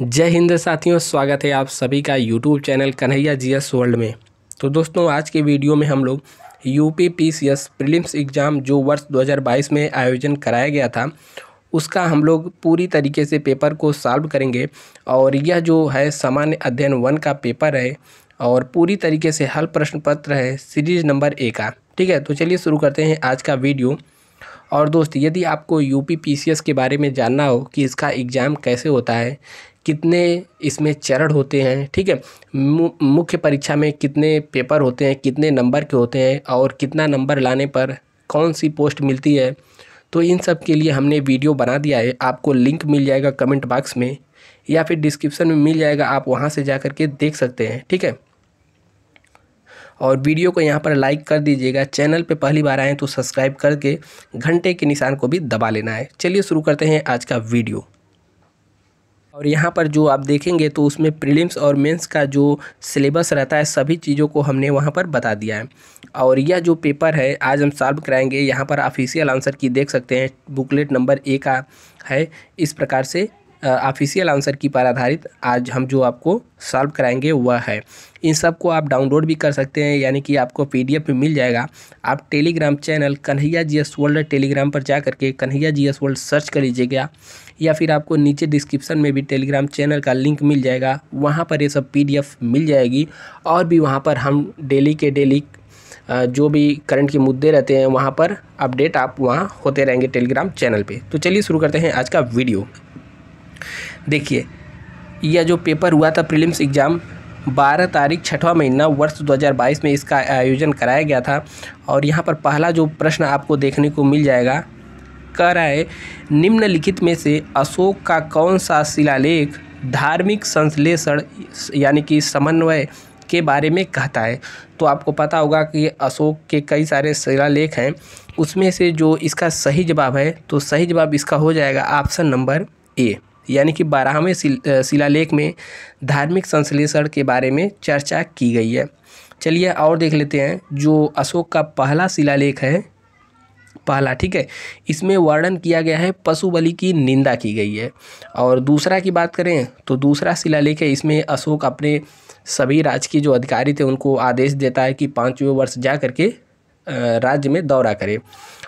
जय हिंद साथियों, स्वागत है आप सभी का YouTube channel Kanhaiya GS world में। तो दोस्तों, आज के वीडियो में हम लोग यूपी पीसीएस प्रीलिम्स एग्ज़ाम जो वर्ष 2022 में आयोजन कराया गया था, उसका हम लोग पूरी तरीके से पेपर को सॉल्व करेंगे और यह जो है सामान्य अध्ययन वन का पेपर है और पूरी तरीके से हल प्रश्न पत्र है सीरीज़ नंबर ए का। ठीक है तो चलिए शुरू करते हैं आज का वीडियो। और दोस्त, यदि आपको यूपी पीसीएस के बारे में जानना हो कि इसका एग्ज़ाम कैसे होता है कितने इसमें चरण होते हैं, ठीक है? मुख्य परीक्षा में कितने पेपर होते हैं, कितने नंबर के होते हैं और कितना नंबर लाने पर कौन सी पोस्ट मिलती है? तो इन सब के लिए हमने वीडियो बना दिया है। आपको लिंक मिल जाएगा कमेंट बॉक्स में या फिर डिस्क्रिप्शन में मिल जाएगा। आप वहाँ से जा कर के देख सकते हैं, ठीक है? और वीडियो को यहाँ पर लाइक कर दीजिएगा। चैनल पे पहली बार आएँ तो सब्सक्राइब करके घंटे के निशान को भी दबा लेना है। चलिए शुरू करते हैं आज का वीडियो। और यहाँ पर जो आप देखेंगे तो उसमें प्रीलिम्स और मेंस का जो सिलेबस रहता है, सभी चीज़ों को हमने वहाँ पर बता दिया है। और यह जो पेपर है, आज हम सॉल्व कराएँगे। यहाँ पर ऑफिशियल आंसर की देख सकते हैं, बुकलेट नंबर ए का है। इस प्रकार से ऑफिशियल आंसर की पर आधारित आज हम जो आपको सॉल्व कराएँगे वह है। इन सबको आप डाउनलोड भी कर सकते हैं, यानी कि आपको पीडीएफ में मिल जाएगा। आप Telegram channel Kanhaiya G S world Telegram पर जा करके Kanhaiya G S world search कर लीजिएगा, या फिर आपको नीचे डिस्क्रिप्शन में भी टेलीग्राम चैनल का लिंक मिल जाएगा। वहाँ पर ये सब पीडीएफ मिल जाएगी, और भी वहाँ पर हम डेली के डेली जो भी करंट के मुद्दे रहते हैं, वहाँ पर अपडेट आप वहाँ होते रहेंगे टेलीग्राम चैनल पे। तो चलिए शुरू करते हैं आज का वीडियो देखिए, यह जो पेपर हुआ था प्रीलिम्स एग्ज़ाम 12 तारीख, छठवा महीना, वर्ष 2022 में इसका आयोजन कराया गया था। और यहाँ पर पहला जो प्रश्न आपको देखने को मिल जाएगा, कह रहा है, निम्नलिखित में से अशोक का कौन सा शिलालेख धार्मिक संश्लेषण, यानी कि समन्वय के बारे में कहता है? तो आपको पता होगा कि अशोक के कई सारे शिलालेख हैं। उसमें से जो इसका सही जवाब है तो सही जवाब इसका हो जाएगा ऑप्शन नंबर ए। यानी कि बारहवें शिलालेख में धार्मिक संश्लेषण के बारे में चर्चा की गई है। चलिए और देख लेते हैं, जो अशोक का पहला शिलालेख है, पहला, ठीक है? इसमें वर्णन किया गया है पशु बलि की निंदा की गई है। और दूसरा की बात करें तो दूसरा शिलालेख है, इसमें अशोक अपने सभी राजकीय जो अधिकारी थे, उनको आदेश देता है कि पाँचवें वर्ष जा करके राज्य में दौरा करे।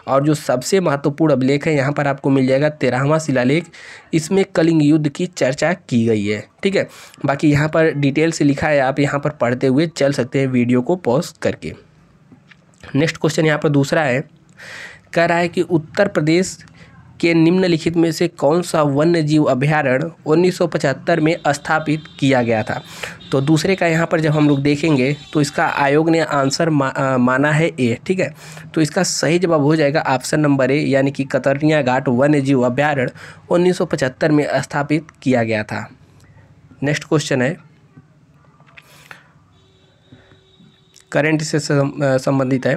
और जो सबसे महत्वपूर्ण अभिलेख है, यहाँ पर आपको मिल जाएगा तेरहवा शिलालेख। इसमें कलिंग युद्ध की चर्चा की गई है, ठीक है? बाकी यहाँ पर डिटेल से लिखा है, आप यहाँ पर पढ़ते हुए चल सकते हैं वीडियो को पॉज करके। नेक्स्ट क्वेश्चन यहाँ पर दूसरा है। कह रहा है कि उत्तर प्रदेश के निम्नलिखित में से कौन सा वन्य जीव अभ्यारण्य 1975 में स्थापित किया गया था? तो दूसरे का यहाँ पर जब हम लोग देखेंगे तो इसका आयोग ने आंसर मा, आ, माना है ए ठीक है? तो इसका सही जवाब हो जाएगा ऑप्शन नंबर ए यानी कि कतरनिया घाट वन्य जीव अभ्यारण्य 1975 में स्थापित किया गया था। नेक्स्ट क्वेश्चन है। करेंट से संबंधित है।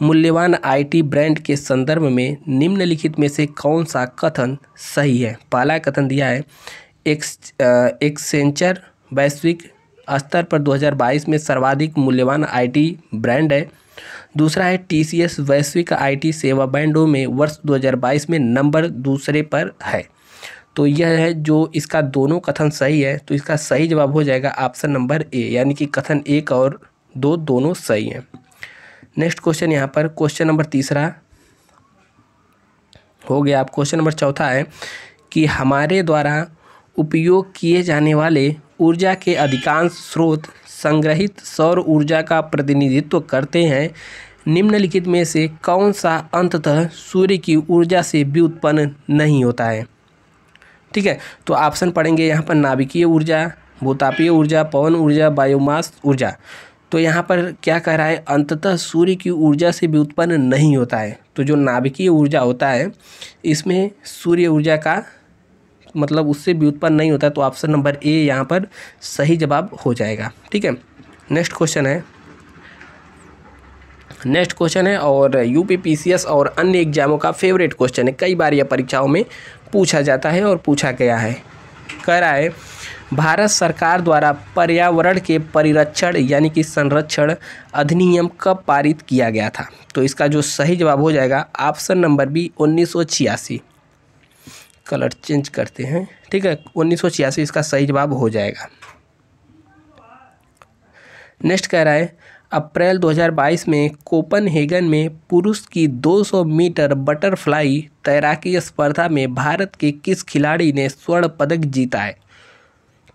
मूल्यवान आईटी ब्रांड के संदर्भ में निम्नलिखित में से कौन सा कथन सही है? पहला कथन दिया है एक सेंचर वैश्विक स्तर पर 2022 में सर्वाधिक मूल्यवान आईटी ब्रांड है। दूसरा है टीसीएस वैश्विक आईटी सेवा बैंडों में वर्ष 2022 में नंबर दूसरे पर है। तो यह है जो इसका दोनों कथन सही है तो इसका सही जवाब हो जाएगा ऑप्शन नंबर ए यानी कि कथन एक और दो दोनों सही हैं। नेक्स्ट क्वेश्चन यहाँ पर क्वेश्चन नंबर तीसरा। हो गया अब क्वेश्चन नंबर चौथा है कि हमारे द्वारा उपयोग किए जाने वाले ऊर्जा के अधिकांश स्रोत संग्रहित सौर ऊर्जा का प्रतिनिधित्व करते हैं। निम्नलिखित में से कौन सा अंततः सूर्य की ऊर्जा से व्युत्पन्न नहीं होता है? ठीक है तो ऑप्शन पढ़ेंगे यहाँ पर, नाभिकीय ऊर्जा, भूतापीय ऊर्जा, पवन ऊर्जा बायोमास ऊर्जा। तो यहाँ पर क्या कह रहा है, अंततः सूर्य की ऊर्जा से भी उत्पन्न नहीं होता है। तो जो नाभिकीय ऊर्जा होता है, इसमें सूर्य ऊर्जा का मतलब उससे भी उत्पन्न नहीं होता तो ऑप्शन नंबर ए यहाँ पर सही जवाब हो जाएगा। ठीक है? नेक्स्ट क्वेश्चन है। नेक्स्ट क्वेश्चन है और यूपी पीसीएस और अन्य एग्जामों का फेवरेट क्वेश्चन है। कई बार यह परीक्षाओं में पूछा जाता है और पूछा गया है। कह रहा है भारत सरकार द्वारा पर्यावरण के परिरक्षण यानी कि संरक्षण अधिनियम कब पारित किया गया था? तो इसका जो सही जवाब हो जाएगा ऑप्शन नंबर बी, उन्नीस सौ छियासी। कलर चेंज करते हैं, ठीक है? उन्नीस सौ छियासी इसका सही जवाब हो जाएगा। नेक्स्ट कह रहा है, अप्रैल 2022 में कोपनहेगन में पुरुष की 200 मीटर बटरफ्लाई तैराकी स्पर्धा में भारत के किस खिलाड़ी ने स्वर्ण पदक जीता है?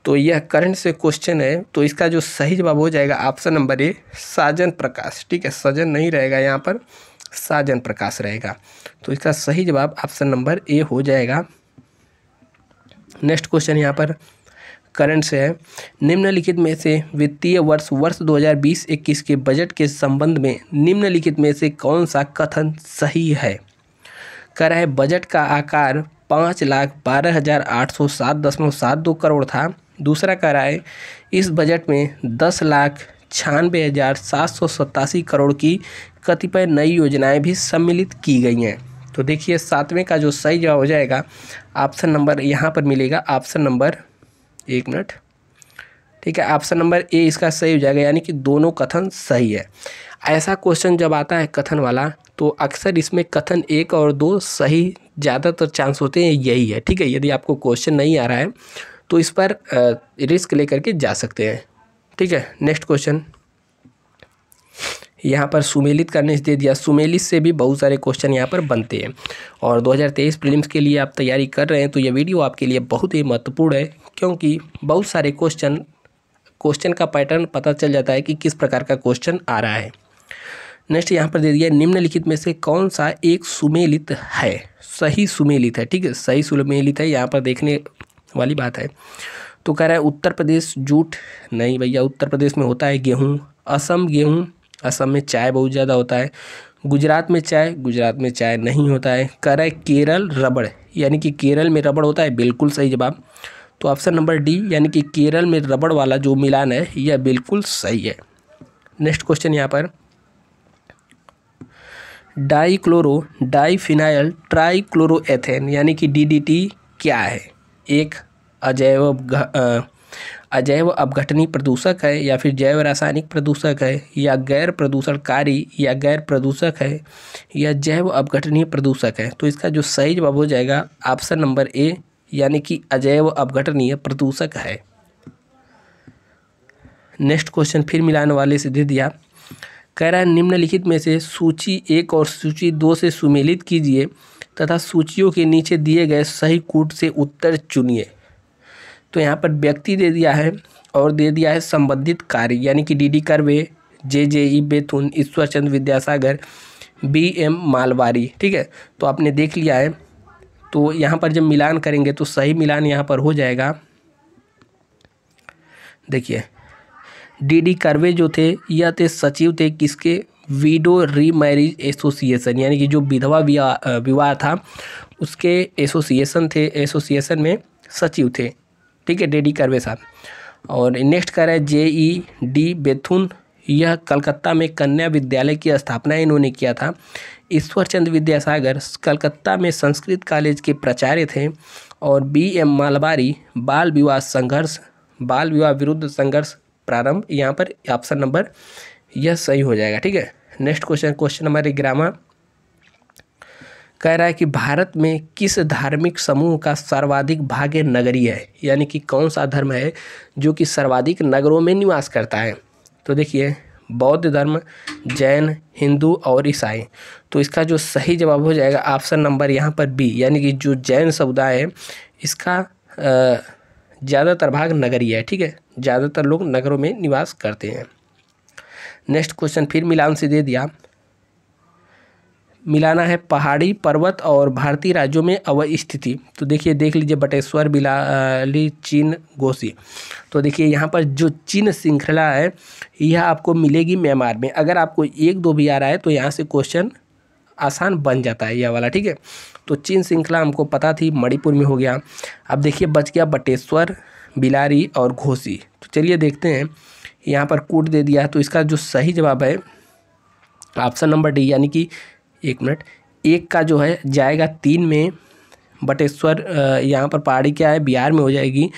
तो यह करंट से क्वेश्चन है तो इसका जो सही जवाब हो जाएगा ऑप्शन नंबर ए साजन प्रकाश। ठीक है, सजन नहीं रहेगा यहाँ पर, साजन प्रकाश रहेगा। तो इसका सही जवाब ऑप्शन नंबर ए हो जाएगा। नेक्स्ट क्वेश्चन यहाँ पर करंट से है। निम्नलिखित में से वित्तीय वर्ष वर्ष 2020-21 के बजट के संबंध में निम्नलिखित में से कौन सा कथन सही है? कह रहा है बजट का आकार पाँच लाख बारह हज़ार आठ सौ सात दशमलव सात दो करोड़ था। दूसरा कह रहा है, इस बजट में दस लाख छियानवे हज़ार सात सौ सत्तासी करोड़ की कतिपय नई योजनाएँ भी सम्मिलित की गई हैं। तो देखिए, सातवें का जो सही जवाब हो जाएगा, ऑप्शन नंबर यहाँ पर मिलेगा। ऑप्शन नंबर एक मिनट। ठीक है, ऑप्शन नंबर ए इसका सही हो जाएगा, यानी कि दोनों कथन सही है। ऐसा क्वेश्चन जब आता है कथन वाला तो अक्सर इसमें कथन एक और दो सही ज़्यादातर चांस होते हैं, यही है। ठीक है, यदि आपको क्वेश्चन नहीं आ रहा है तो इस पर रिस्क लेकर के जा सकते हैं। ठीक है नेक्स्ट क्वेश्चन यहाँ पर सुमेलित करने दे दिया। सुमेलित से भी बहुत सारे क्वेश्चन यहाँ पर बनते हैं। और 2023 प्रीलिम्स के लिए आप तैयारी कर रहे हैं तो यह वीडियो आपके लिए बहुत ही महत्वपूर्ण है, क्योंकि बहुत सारे क्वेश्चन क्वेश्चन का पैटर्न पता चल जाता है कि किस प्रकार का क्वेश्चन आ रहा है। नेक्स्ट यहाँ पर दे दिया, निम्नलिखित में से कौन सा एक सुमेलित है? सही सुमेलित है, ठीक है? सही सुमेलित है, यहाँ पर देखने वाली बात है। तो कह रहा है, उत्तर प्रदेश जूट नहीं भैया, उत्तर प्रदेश में होता है गेहूँ। असम गेहूँ, असम में चाय बहुत ज़्यादा होता है। गुजरात में चाय, गुजरात में चाय नहीं होता है। कह रहा है, केरल रबड़, यानी कि केरल में रबड़ होता है। बिल्कुल सही जवाब। तो ऑप्शन नंबर डी, यानी कि केरल में रबड़ वाला जो मिलान है, यह बिल्कुल सही है। नेक्स्ट क्वेश्चन यहाँ पर। डाईक्लोरो डाईफिनाइल ट्राईक्लोरोएथेन यानी कि डीडीटी क्या है? एक अजैव अजैव अपघटनी प्रदूषक है या फिर जैव रासायनिक प्रदूषक है या गैर प्रदूषणकारी या गैर प्रदूषक है या जैव अपघटनीय प्रदूषक है। तो इसका जो सही जवाब हो जाएगा ऑप्शन नंबर ए, यानी कि अजैव अपघटनीय प्रदूषक है। नेक्स्ट क्वेश्चन फिर मिलाने वाले से दे दिया। कह रहा है, निम्नलिखित में से सूची एक और सूची दो से सुमेलित कीजिए। तथा सूचियों के नीचे दिए गए सही कूट से उत्तर चुनिए। तो यहाँ पर व्यक्ति दे दिया है और दे दिया है संबंधित कार्य, यानी कि D D Karve J J E Bethune Ishwar Chandra Vidyasagar B M Malabari, ठीक है? तो आपने देख लिया है। तो यहाँ पर जब मिलान करेंगे तो सही मिलान यहाँ पर हो जाएगा। देखिए डी डी करवे जो थे यह थे सचिव थे, किसके वीडो री मैरिज एसोसिएशन, यानी कि जो विधवा विवाह था, उसके एसोसिएशन थे, एसोसिएशन में सचिव थे। ठीक है डी डी करवे साहब। और नेक्स्ट कर रहे हैं जे ई डी बेथुन। यह कलकत्ता में कन्या विद्यालय की स्थापना इन्होंने किया था। ईश्वर चंद्र विद्यासागर कलकत्ता में संस्कृत कॉलेज के प्राचार्य थे और बी एम मालवारी बाल विवाह संघर्ष, बाल विवाह विरुद्ध संघर्ष प्रारंभ, यहाँ पर ऑप्शन नंबर यह सही हो जाएगा। ठीक है? नेक्स्ट क्वेश्चन क्वेश्चन नंबर ग्यारह कह रहा है कि भारत में किस धार्मिक समूह का सर्वाधिक भाग्य नगरीय है? यानी कि कौन सा धर्म है जो कि सर्वाधिक नगरों में निवास करता है? तो देखिए, बौद्ध धर्म, जैन, हिंदू और ईसाई। तो इसका जो सही जवाब हो जाएगा ऑप्शन नंबर यहाँ पर बी यानी कि जो जैन समुदाय है, इसका ज़्यादातर भाग नगरीय है, ठीक है? ज़्यादातर लोग नगरों में निवास करते हैं। नेक्स्ट क्वेश्चन फिर मिलान से दे दिया। मिलाना है पहाड़ी पर्वत और भारतीय राज्यों में अवस्थिति। तो देखिए, देख लीजिए बटेश्वर बिलाली चीन, गोसी। तो देखिए, यहाँ पर जो चीन श्रृंखला है, यह आपको मिलेगी म्यांमार में। अगर आपको एक दो भी आ रहा है तो यहाँ से क्वेश्चन आसान बन जाता है यह वाला, ठीक है? तो चीन श्रृंखला हमको पता थी, मणिपुर में हो गया। अब देखिए, बच गया बटेश्वर, बिलारी और घोसी। तो चलिए देखते हैं। यहाँ पर कूट दे दिया है तो इसका जो सही जवाब है ऑप्शन नंबर डी यानी कि एक मिनट, एक का जो है, जाएगा तीन में, बटेश्वर यहाँ पर पहाड़ी क्या है, बिहार में हो जाएगी,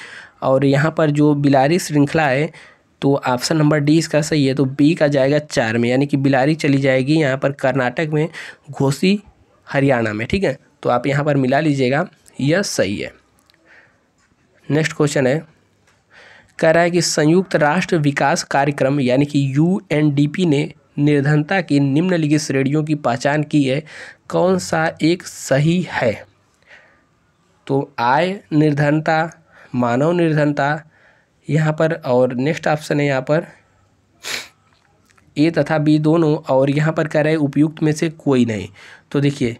और यहाँ पर जो बिलारी श्रृंखला है तो ऑप्शन नंबर डी इसका सही है तो बी का जाएगा चार में, यानी कि बिलारी चली जाएगी यहाँ पर कर्नाटक में, घोसी, हरियाणा में, ठीक है? तो आप यहाँ पर मिला लीजिएगा, यह सही है। नेक्स्ट क्वेश्चन है कह रहा है कि संयुक्त राष्ट्र विकास कार्यक्रम, यानी कि यूएनडीपी ने निर्धनता की निम्नलिखित श्रेणियों की पहचान की है। कौन सा एक सही है? तो आय निर्धनता, मानव निर्धनता, यहाँ पर और नेक्स्ट ऑप्शन है यहाँ पर। ए तथा बी दोनों और यहाँ पर कह रहे उपयुक्त में से कोई नहीं। तो देखिए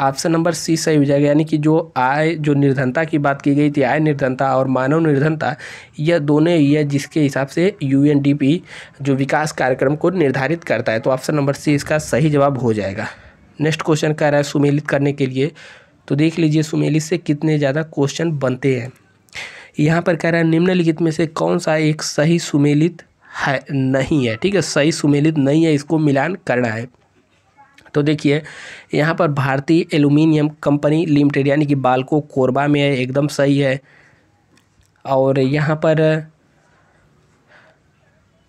ऑप्शन नंबर सी सही हो जाएगा, यानी कि जो आय, जो निर्धनता की बात की गई थी, आय निर्धनता और मानव निर्धनता, यह दोनों ही है जिसके हिसाब से यूएनडीपी जो विकास कार्यक्रम को निर्धारित करता है। तो ऑप्शन नंबर सी इसका सही जवाब हो जाएगा। नेक्स्ट क्वेश्चन कह रहा है सुमेलित करने के लिए। तो देख लीजिए सुमेलित से कितने ज़्यादा क्वेश्चन बनते हैं। यहाँ पर कह रहा है, निम्नलिखित में से कौन सा एक सही सुमेलित है? नहीं है, ठीक है? सही सुमेलित नहीं है, इसको मिलान करना है। तो देखिए, यहाँ पर भारतीय एलुमिनियम कंपनी लिमिटेड यानी कि बालको कोरबा में है, एकदम सही है। और यहाँ पर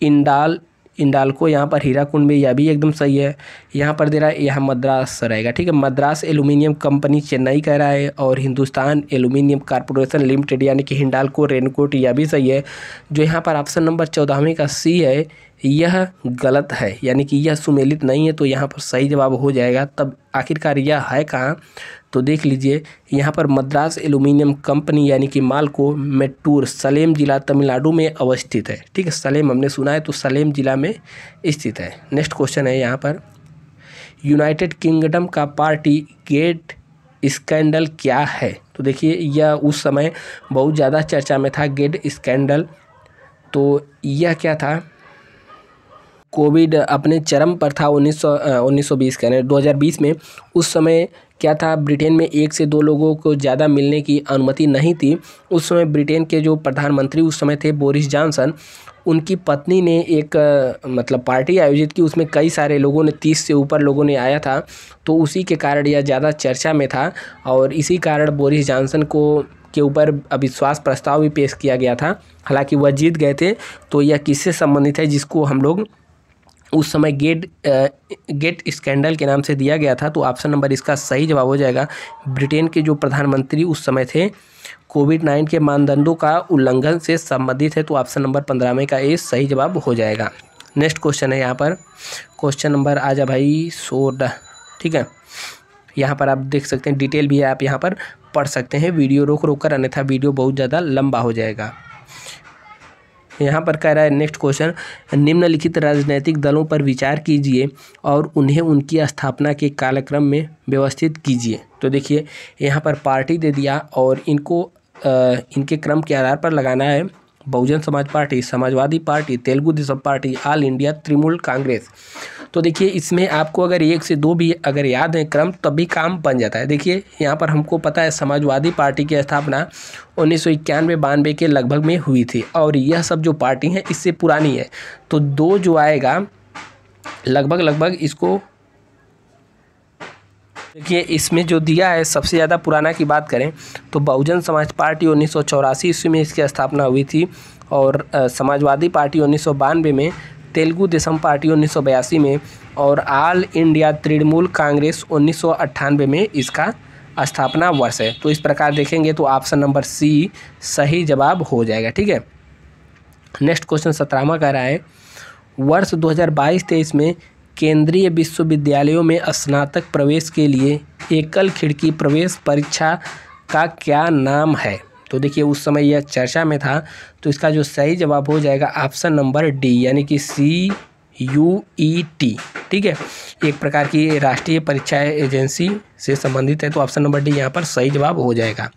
इंडाल इंडालको यहाँ पर हीराकुंड में यह भी एकदम सही है। यहाँ पर दे रहा है यहाँ मद्रास रहेगा, ठीक है? मद्रास एल्यूमिनियम कंपनी चेन्नई कह रहा है और हिंदुस्तान एल्यूमिनियम कॉरपोरेशन लिमिटेड यानी कि हिंडालको रेनकोट यह भी सही है। जो यहाँ पर ऑप्शन नंबर चौदहवें का सी है, यह गलत है, यानी कि यह सुमेलित नहीं है तो यहाँ पर सही जवाब हो जाएगा। तब आखिरकार यह है कहाँ? तो देख लीजिए, यहाँ पर मद्रास एल्यूमिनियम कंपनी यानी कि मालको मेट्टूर सलेम जिला तमिलनाडु में अवस्थित है। ठीक है, सलेम हमने सुना है तो सलेम जिला में स्थित है। नेक्स्ट क्वेश्चन है यहाँ पर। यूनाइटेड किंगडम का पार्टी गेट स्कैंडल क्या है? तो देखिए, यह उस समय बहुत ज़्यादा चर्चा में था, गेट स्कैंडल। तो यह क्या था? कोविड अपने चरम पर था, उन्नीस सौ उन्नीस सौ बीस दो हज़ार बीस में। उस समय क्या था? ब्रिटेन में एक से दो लोगों को ज़्यादा मिलने की अनुमति नहीं थी। उस समय ब्रिटेन के जो प्रधानमंत्री उस समय थे, बोरिस जॉनसन, उनकी पत्नी ने एक मतलब पार्टी आयोजित की। उसमें कई सारे लोगों ने, तीस से ऊपर लोगों ने आया था। तो उसी के कारण यह ज़्यादा चर्चा में था और इसी कारण बोरिस जॉनसन को, के ऊपर अविश्वास प्रस्ताव भी पेश किया गया था। हालाँकि वह जीत गए थे तो यह किससे संबंधित है, जिसको हम लोग उस समय गेट गेट स्कैंडल के नाम से दिया गया था तो ऑप्शन नंबर इसका सही जवाब हो जाएगा। ब्रिटेन के जो प्रधानमंत्री उस समय थे कोविड नाइन के मानदंडों का उल्लंघन से संबंधित है तो ऑप्शन नंबर पंद्रह में का ये सही जवाब हो जाएगा। नेक्स्ट क्वेश्चन है यहाँ पर। क्वेश्चन नंबर आ जा भाई सोलह ठीक है? यहाँ पर आप देख सकते हैं डिटेल भी है, आप यहाँ पर पढ़ सकते हैं। वीडियो रोक रोक कर, अन्यथा वीडियो बहुत ज़्यादा लंबा हो जाएगा। यहाँ पर कह रहा है नेक्स्ट क्वेश्चन निम्नलिखित राजनीतिक दलों पर विचार कीजिए और उन्हें उनकी स्थापना के कालक्रम में व्यवस्थित कीजिए। तो देखिए यहाँ पर पार्टी दे दिया और इनको आ, इनके क्रम के आधार पर लगाना है Bahujan Samaj party Samajwadi party Telugu Desam party all India Trinamool Congress. तो देखिए, इसमें आपको अगर एक से दो भी अगर याद है क्रम, तब भी काम बन जाता है। देखिए, यहाँ पर हमको पता है, समाजवादी पार्टी की स्थापना उन्नीस सौ इक्यानवे बानवे के लगभग में हुई थी और यह सब जो पार्टी है, इससे पुरानी है। तो दो जो आएगा, लगभग लगभग इसको देखिए, इसमें जो दिया है, सबसे ज़्यादा पुराना की बात करें तो बहुजन समाज पार्टी उन्नीस सौ ईस्वी में इसकी स्थापना हुई थी और समाजवादी पार्टी उन्नीस सौ बानवे में तेलुगु देशम पार्टी उन्नीस सौ बयासी में और ऑल इंडिया तृणमूल कांग्रेस उन्नीस सौ अट्ठानवे में इसका स्थापना वर्ष है। तो इस प्रकार देखेंगे तो ऑप्शन नंबर सी सही जवाब हो जाएगा, ठीक है? नेक्स्ट क्वेश्चन सत्रहवा कह रहा है, वर्ष 2022-23 में केंद्रीय विश्वविद्यालयों में स्नातक प्रवेश के लिए एकल खिड़की प्रवेश परीक्षा का क्या नाम है? तो देखिए, उस समय यह चर्चा में था। तो इसका जो सही जवाब हो जाएगा ऑप्शन नंबर डी, यानी कि सी, यू, ई, टी। ठीक है? एक प्रकार की राष्ट्रीय परीक्षा एजेंसी से संबंधित है तो ऑप्शन नंबर डी यहाँ पर सही जवाब हो जाएगा।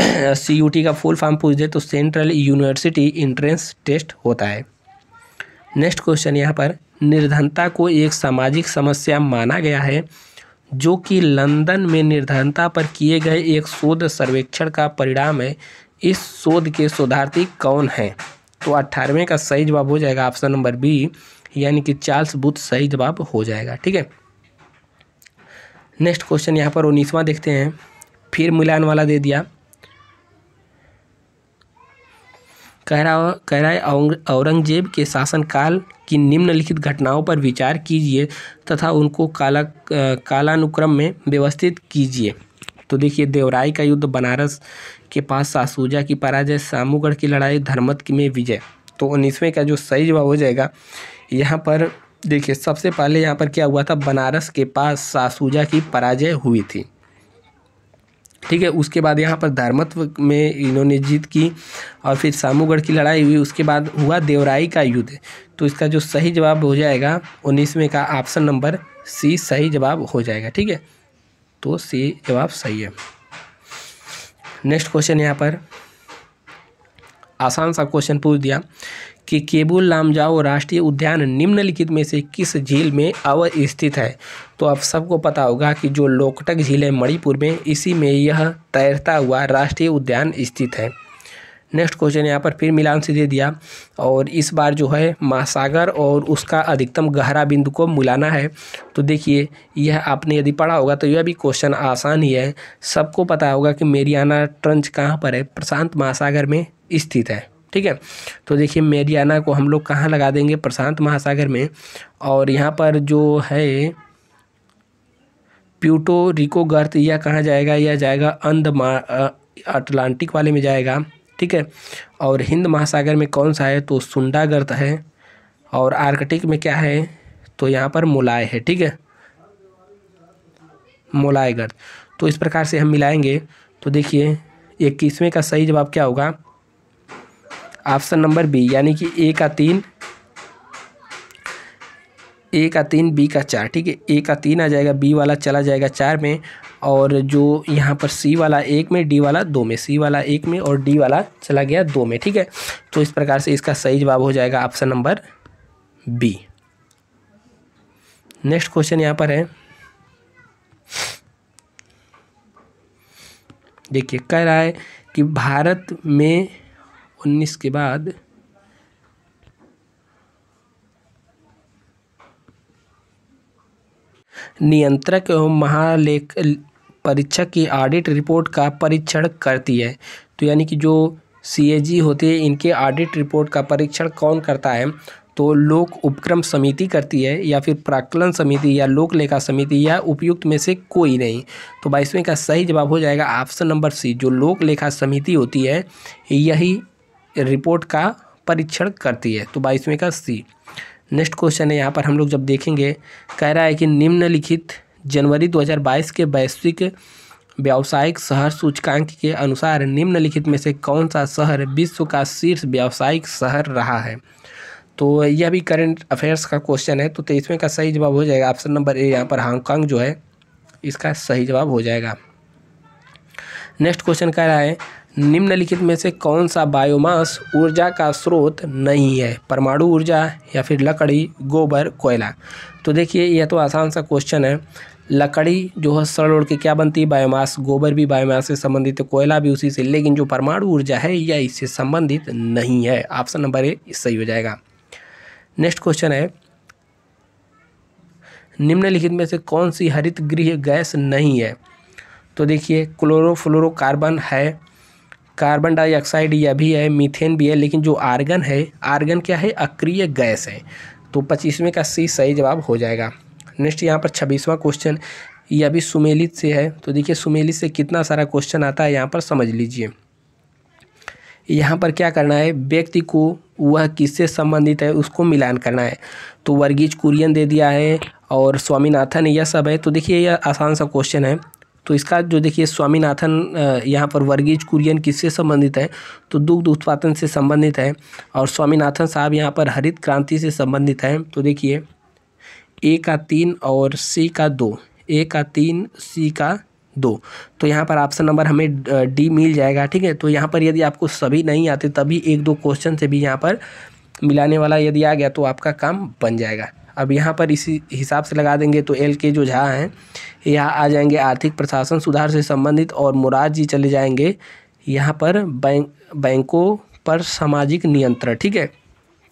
सी, यू, टी का फुल फॉर्म पूछ दे तो सेंट्रल यूनिवर्सिटी इंट्रेंस टेस्ट होता है। नेक्स्ट क्वेश्चन यहाँ पर, निर्धनता को एक सामाजिक समस्या माना गया है। जो कि लंदन में निर्धनता पर किए गए एक शोध सर्वेक्षण का परिणाम है, इस शोध के शोधार्थी कौन हैं? तो अट्ठारहवें का सही जवाब हो जाएगा ऑप्शन नंबर बी, यानी कि चार्ल्स बुथ सही जवाब हो जाएगा, ठीक है? नेक्स्ट क्वेश्चन यहाँ पर उन्नीसवां देखते हैं। फिर मिलान वाला दे दिया। कह रहा है औरंगज़ेब के शासनकाल की निम्नलिखित घटनाओं पर विचार कीजिए तथा उनको काला कालानुक्रम में व्यवस्थित कीजिए। तो देखिए, देवराय का युद्ध बनारस के पास सासूजा की पराजय, सामूगढ़ की लड़ाई, धर्मत की में विजय। तो उन्नीसवें का जो सही जवाब हो जाएगा, यहाँ पर देखिए, सबसे पहले यहाँ पर क्या हुआ था? बनारस के पास सासूजा की पराजय हुई थी। ठीक है, उसके बाद यहाँ पर धर्मत्व में इन्होंने जीत की और फिर सामूगढ़ की लड़ाई हुई, उसके बाद हुआ देवराई का युद्ध। तो इसका जो सही जवाब हो जाएगा, उन्नीसवें का ऑप्शन नंबर सी सही जवाब हो जाएगा, ठीक है? तो सी जवाब सही है। नेक्स्ट क्वेश्चन यहाँ पर, आसान सा क्वेश्चन पूछ दिया। कि केबुल लामजाओ राष्ट्रीय उद्यान निम्नलिखित में से किस झील में अवस्थित है? तो आप सबको पता होगा कि जो लोकटक झील है मणिपुर में, इसी में यह तैरता हुआ राष्ट्रीय उद्यान स्थित है। नेक्स्ट क्वेश्चन यहाँ पर फिर मिलान से दे दिया। और इस बार जो है महासागर और उसका अधिकतम गहरा बिंदु को मिलाना है। तो देखिए, यह आपने यदि पढ़ा होगा तो यह भी क्वेश्चन आसान ही है। सबको पता होगा कि मेरियाना ट्रंच कहाँ पर है? प्रशांत महासागर में स्थित है। ठीक है? तो देखिए, मेरियाना को हम लोग कहाँ लगा देंगे? प्रशांत महासागर में। और यहाँ पर जो है, प्यूटो रिको गर्त यह कहाँ जाएगा? यह जाएगा अंध अटलांटिक वाले में जाएगा। ठीक है? और हिंद महासागर में कौन सा है? तो सुंडा गर्त है। और आर्कटिक में क्या है? तो यहाँ पर मोलाय है। ठीक है? मोलाय गर्त तो इस प्रकार से हम मिलाएँगे। तो देखिए, इक्कीसवें का सही जवाब क्या होगा? ऑप्शन नंबर बी, यानी कि ए का तीन, ए का तीन, बी का चार, ठीक है? ए का तीन आ जाएगा, बी वाला चला जाएगा चार में, और जो यहाँ पर सी वाला एक में, डी वाला दो में, सी वाला एक में और डी वाला चला गया दो में, ठीक है? तो इस प्रकार से इसका सही जवाब हो जाएगा option number B. Next question यहाँ पर है। देखिए, कह रहा है कि भारत में उन्नीस के बाद नियंत्रक एवं महालेख परीक्षक की ऑडिट रिपोर्ट का परीक्षण करती है। तो यानी कि जो सीएजी होते हैं, इनके ऑडिट रिपोर्ट का परीक्षण कौन करता है? तो लोक उपक्रम समिति करती है या फिर प्राकलन समिति या लोक लेखा समिति या उपयुक्त में से कोई नहीं। तो बाईसवें का सही जवाब हो जाएगा ऑप्शन नंबर सी, जो लोक लेखा समिति होती है, यही रिपोर्ट का परीक्षण करती है। तो बाईसवें का सी। नेक्स्ट क्वेश्चन है, यहाँ पर हम लोग जब देखेंगे, कह रहा है कि निम्नलिखित जनवरी 2022 के वैश्विक व्यावसायिक शहर सूचकांक के अनुसार निम्नलिखित में से कौन सा शहर विश्व का शीर्ष व्यावसायिक शहर रहा है? तो यह भी करंट अफेयर्स का क्वेश्चन है तो तेईसवें का सही जवाब हो जाएगा। ऑप्शन नंबर ए यहाँ पर हांगकांग जो है, इसका सही जवाब हो जाएगा। नेक्स्ट क्वेश्चन कह रहा है निम्नलिखित में से कौन सा बायोमास ऊर्जा का स्रोत नहीं है? परमाणु ऊर्जा या फिर लकड़ी, गोबर, कोयला? तो देखिए यह तो आसान सा क्वेश्चन है। लकड़ी जो है, सड़ उड़ के क्या बनती है? बायोमास गोबर भी बायोमास से संबंधित है कोयला भी उसी से। लेकिन जो परमाणु ऊर्जा है यह इससे संबंधित नहीं है। ऑप्शन नंबर ए सही हो जाएगा। नेक्स्ट क्वेश्चन है। निम्नलिखित में से कौन सी हरित गृह गैस नहीं है? तो देखिए क्लोरोफ्लोरोकार्बन है। कार्बन डाइऑक्साइड यह भी है, मीथेन भी है, लेकिन जो आर्गन है, आर्गन क्या है? अक्रिय गैस है। तो पच्चीसवें का सी, सही जवाब हो जाएगा। नेक्स्ट यहाँ पर छब्बीसवां क्वेश्चन यह भी सुमेलित से है। तो देखिए सुमेलित से कितना सारा क्वेश्चन आता है, यहाँ पर समझ लीजिए। यहाँ पर क्या करना है? व्यक्ति को वह किससे संबंधित है, उसको मिलान करना है। तो वर्गीज कुरियन दे दिया है और स्वामीनाथन, यह सब है। तो देखिए, यह आसान सा क्वेश्चन है। तो इसका जो देखिए स्वामीनाथन यहाँ पर वर्गीज कुरियन किससे संबंधित है? तो दुग्ध उत्पादन से संबंधित है और स्वामीनाथन साहब यहाँ पर हरित क्रांति से संबंधित है। तो देखिए, ए का तीन और सी का दो। ए का तीन, सी का दो। तो यहाँ पर ऑप्शन नंबर हमें डी मिल जाएगा, ठीक है? तो यहाँ पर यदि आपको सभी नहीं आते, तभी एक दो क्वेश्चन से भी यहाँ पर मिलाने वाला यदि आ गया तो आपका काम बन जाएगा। अब यहाँ पर इसी हिसाब से लगा देंगे तो एल के जो झा हैं, यहाँ आ जाएँगे आर्थिक प्रशासन, सुधार से संबंधित और मुराद जी चले जाएँगे यहाँ पर बैंक, बैंकों पर सामाजिक नियंत्रण, ठीक है?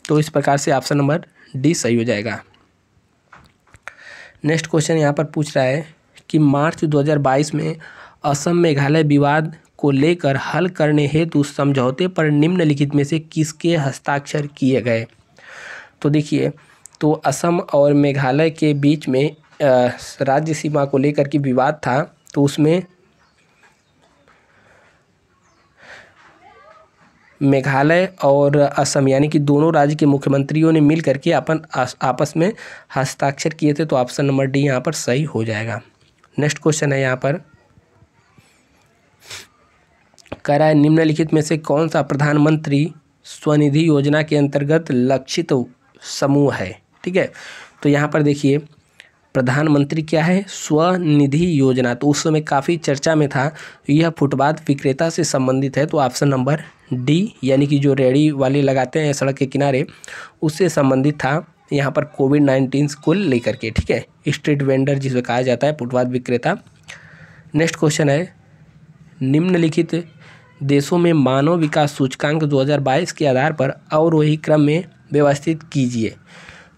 तो इस प्रकार से ऑप्शन नंबर डी सही हो जाएगा। नेक्स्ट क्वेश्चन यहाँ पर पूछ रहा है कि मार्च 2022 में असम मेघालय विवाद को लेकर हल करने हेतु समझौते पर निम्नलिखित में से किसके हस्ताक्षर किए गए? तो देखिए तो असम और मेघालय के बीच में राज्य सीमा को लेकर के विवाद था तो उसमें मेघालय और असम, यानी कि दोनों राज्य के मुख्यमंत्रियों ने मिल करके अपन आपस में हस्ताक्षर किए थे तो ऑप्शन नंबर डी यहाँ पर सही हो जाएगा। नेक्स्ट क्वेश्चन है यहाँ पर। कह रहा है निम्नलिखित में से कौन सा प्रधानमंत्री स्वनिधि योजना के अंतर्गत लक्षित समूह है? ठीक है? तो यहाँ पर देखिए, प्रधानमंत्री क्या है? स्वनिधि योजना। तो उस समय काफ़ी चर्चा में था, यह फुटपाथ विक्रेता से संबंधित है तो ऑप्शन नंबर डी, यानी कि जो रेडी वाले लगाते हैं सड़क के किनारे, उससे संबंधित था, यहाँ पर कोविड नाइन्टीन को लेकर के, ठीक है? स्ट्रीट वेंडर जिसे कहा जाता है, फुटपाथ विक्रेता। नेक्स्ट क्वेश्चन है, निम्नलिखित देशों में मानव विकास सूचकांक 2022 के आधार पर अवरोही क्रम में व्यवस्थित कीजिए।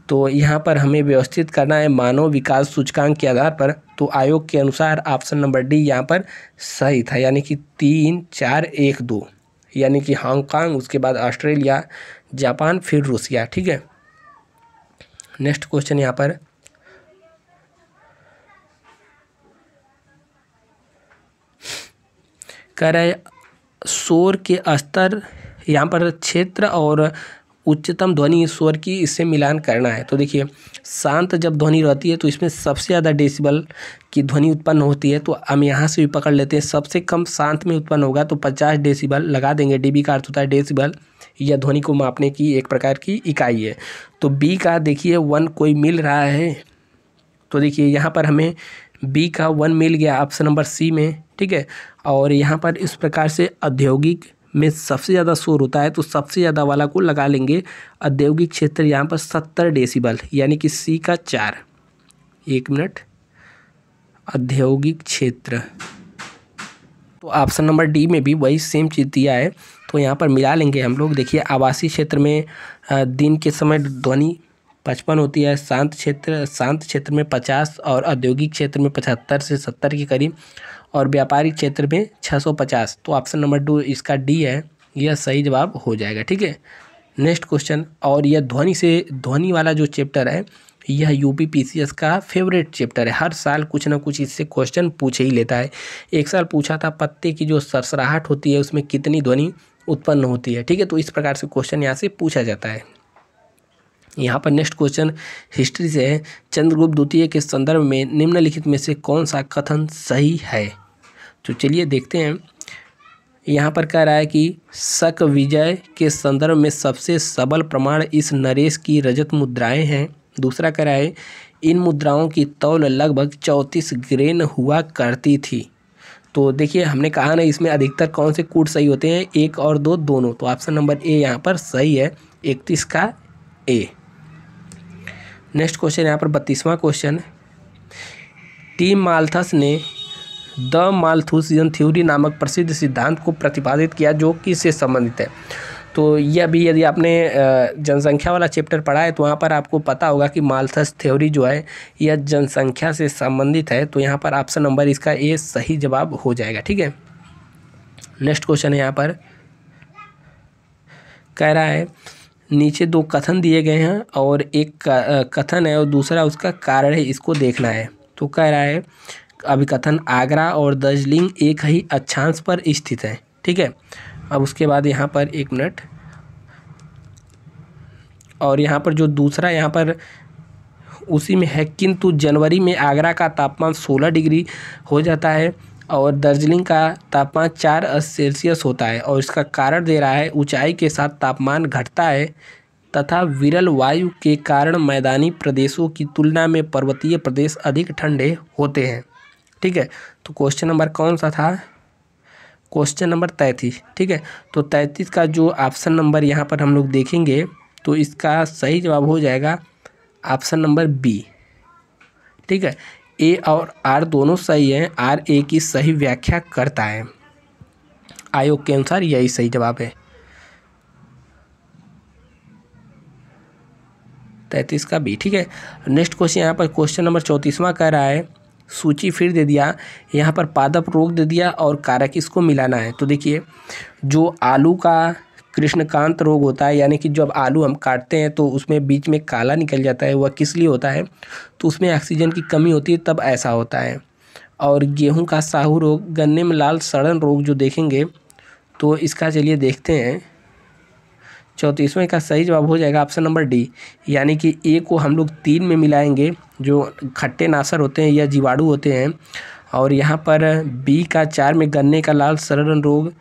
तो यहाँ पर हमें व्यवस्थित करना है। मानव विकास सूचकांक के आधार पर तो आयोग के अनुसार ऑप्शन नंबर डी यहाँ पर सही था, यानी कि तीन, चार, एक, दो। यानी कि हांगकांग, उसके बाद ऑस्ट्रेलिया, जापान, फिर रूसिया, ठीक है? नेक्स्ट क्वेश्चन यहाँ पर। कह रहे शोर के स्तर यहाँ पर क्षेत्र और उच्चतम ध्वनि स्वर की इससे मिलान करना है। तो देखिए, शांत जब ध्वनि रहती है तो इसमें सबसे ज़्यादा डेसिबल की ध्वनि उत्पन्न होती है। तो हम यहाँ से भी पकड़ लेते हैं, सबसे कम शांत में उत्पन्न होगा तो पचास डेसिबल लगा देंगे। डीबी का अर्थ होता है डेसिबल यह ध्वनि को मापने की एक प्रकार की इकाई है। तो बी का देखिए, वन कोई मिल रहा है। तो देखिए, यहाँ पर हमें बी का वन मिल गया ऑप्शन नंबर सी में, ठीक है? और यहाँ पर इस प्रकार से औद्योगिक में सबसे ज़्यादा शोर होता है तो सबसे ज़्यादा वाला को लगा लेंगे औद्योगिक क्षेत्र यहाँ पर सत्तर डेसीबल, यानी कि सी का चार। एक मिनट। औद्योगिक क्षेत्र। तो ऑप्शन नंबर डी में भी वही सेम चीज़ दिया है तो यहाँ पर मिला लेंगे हम लोग। देखिए, आवासीय क्षेत्र में दिन के समय ध्वनि पचपन होती है। शांत क्षेत्र शांत क्षेत्र में पचास और औद्योगिक क्षेत्र में पचहत्तर से सत्तर के करीब और व्यापारिक क्षेत्र में छः सौ पचास। तो ऑप्शन नंबर टू इसका डी है। यह सही जवाब हो जाएगा, ठीक है? नेक्स्ट क्वेश्चन और यह ध्वनि से, ध्वनि वाला जो चैप्टर है, यह यू पी का फेवरेट चैप्टर है। हर साल कुछ ना कुछ इससे क्वेश्चन पूछे ही लेता है। एक साल पूछा था पत्ते की जो सरसराहट होती है, उसमें कितनी ध्वनि उत्पन्न होती है, ठीक है? तो इस प्रकार से क्वेश्चन यहाँ से पूछा जाता है। यहाँ पर नेक्स्ट क्वेश्चन हिस्ट्री से है, चंद्रगुप्त द्वितीय के संदर्भ में निम्नलिखित में से कौन सा कथन सही है? तो चलिए देखते हैं। यहाँ पर कह रहा है कि शक विजय के संदर्भ में सबसे सबल प्रमाण इस नरेश की रजत मुद्राएँ हैं। दूसरा कह रहा है, इन मुद्राओं की तौल लगभग चौंतीस ग्रेन हुआ करती थी। तो देखिए, हमने कहा ना, इसमें अधिकतर कौन से कूट सही होते हैं? एक और दो, दोनों। तो ऑप्शन नंबर ए यहाँ पर सही है, इकतीस का ए नेक्स्ट क्वेश्चन यहाँ पर बत्तीसवां क्वेश्चन टीम माल्थस ने द माल्थुसियन थ्योरी नामक प्रसिद्ध सिद्धांत को प्रतिपादित किया जो किससे संबंधित है? तो यह भी यदि आपने जनसंख्या वाला चैप्टर पढ़ा है तो वहाँ पर आपको पता होगा कि माल्थस थ्योरी जो है, यह जनसंख्या से संबंधित है तो यहाँ पर ऑप्शन नंबर इसका ए सही जवाब हो जाएगा, ठीक है? नेक्स्ट क्वेश्चन है यहाँ पर। कह रहा है नीचे दो कथन दिए गए हैं और एक कथन है और दूसरा उसका कारण है, इसको देखना है। तो कह रहा है, अभी कथन, आगरा और दार्जिलिंग एक ही अक्षांश पर स्थित है, ठीक है? अब उसके बाद यहाँ पर एक मिनट। और यहाँ पर जो दूसरा यहाँ पर, उसी में है, किंतु जनवरी में आगरा का तापमान 16 डिग्री हो जाता है। और दार्जिलिंग का तापमान चार सेल्सियस होता है और इसका कारण दे रहा है ऊंचाई के साथ तापमान घटता है तथा विरल वायु के कारण मैदानी प्रदेशों की तुलना में पर्वतीय प्रदेश अधिक ठंडे होते हैं। ठीक है तो क्वेश्चन नंबर कौन सा था? क्वेश्चन नंबर तैंतीस। ठीक है तो तैंतीस का जो ऑप्शन नंबर यहाँ पर हम लोग देखेंगे तो इसका सही जवाब हो जाएगा ऑप्शन नंबर बी ठीक है ए और आर दोनों सही हैं। आर ए की सही व्याख्या करता है। आयोग के अनुसार यही सही जवाब है। तैंतीस का बी, ठीक है। नेक्स्ट क्वेश्चन, यहाँ पर क्वेश्चन नंबर चौंतीसवां कह रहा है, सूची फिर दे दिया, यहाँ पर पादप रोग दे दिया और कारक इसको मिलाना है। तो देखिए, जो आलू का कृष्णकांत रोग होता है, यानी कि जब आलू हम काटते हैं तो उसमें बीच में काला निकल जाता है, वह किस लिए होता है? तो उसमें ऑक्सीजन की कमी होती है, तब ऐसा होता है। और गेहूँ का साहू रोग गन्ने में लाल सड़न रोग जो देखेंगे तो इसका चलिए देखते हैं। चौंतीसवें का सही जवाब हो जाएगा ऑप्शन नंबर डी यानी कि ए को हम लोग तीन में मिलाएँगे, जो खट्टे नासर होते हैं या जीवाणु होते हैं। और यहाँ पर बी का चार में गन्ने का लाल सरण रोग,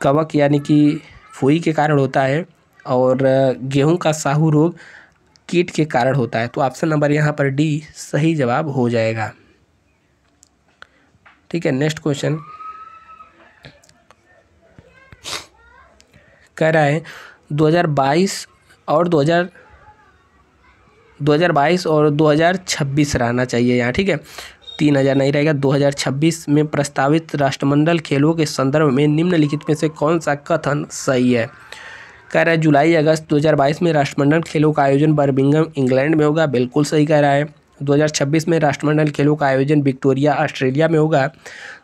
कवक यानी कि फुई के कारण होता है और गेहूँ का साहू रोग कीट के कारण होता है। तो ऑप्शन नंबर यहाँ पर डी सही जवाब हो जाएगा। ठीक है नेक्स्ट क्वेश्चन कह रहा है 2022 और 2000 2022 और 2026 रहना चाहिए यहाँ, ठीक है? तीन हज़ार नहीं रहेगा। 2026 में प्रस्तावित राष्ट्रमंडल खेलों के संदर्भ में निम्नलिखित में से कौन सा कथन सही है? कह रहा है, जुलाई अगस्त 2022 में राष्ट्रमंडल खेलों का आयोजन बर्मिंगम इंग्लैंड में होगा। बिल्कुल सही कह रहा है। 2026 में राष्ट्रमंडल खेलों का आयोजन विक्टोरिया, ऑस्ट्रेलिया में होगा।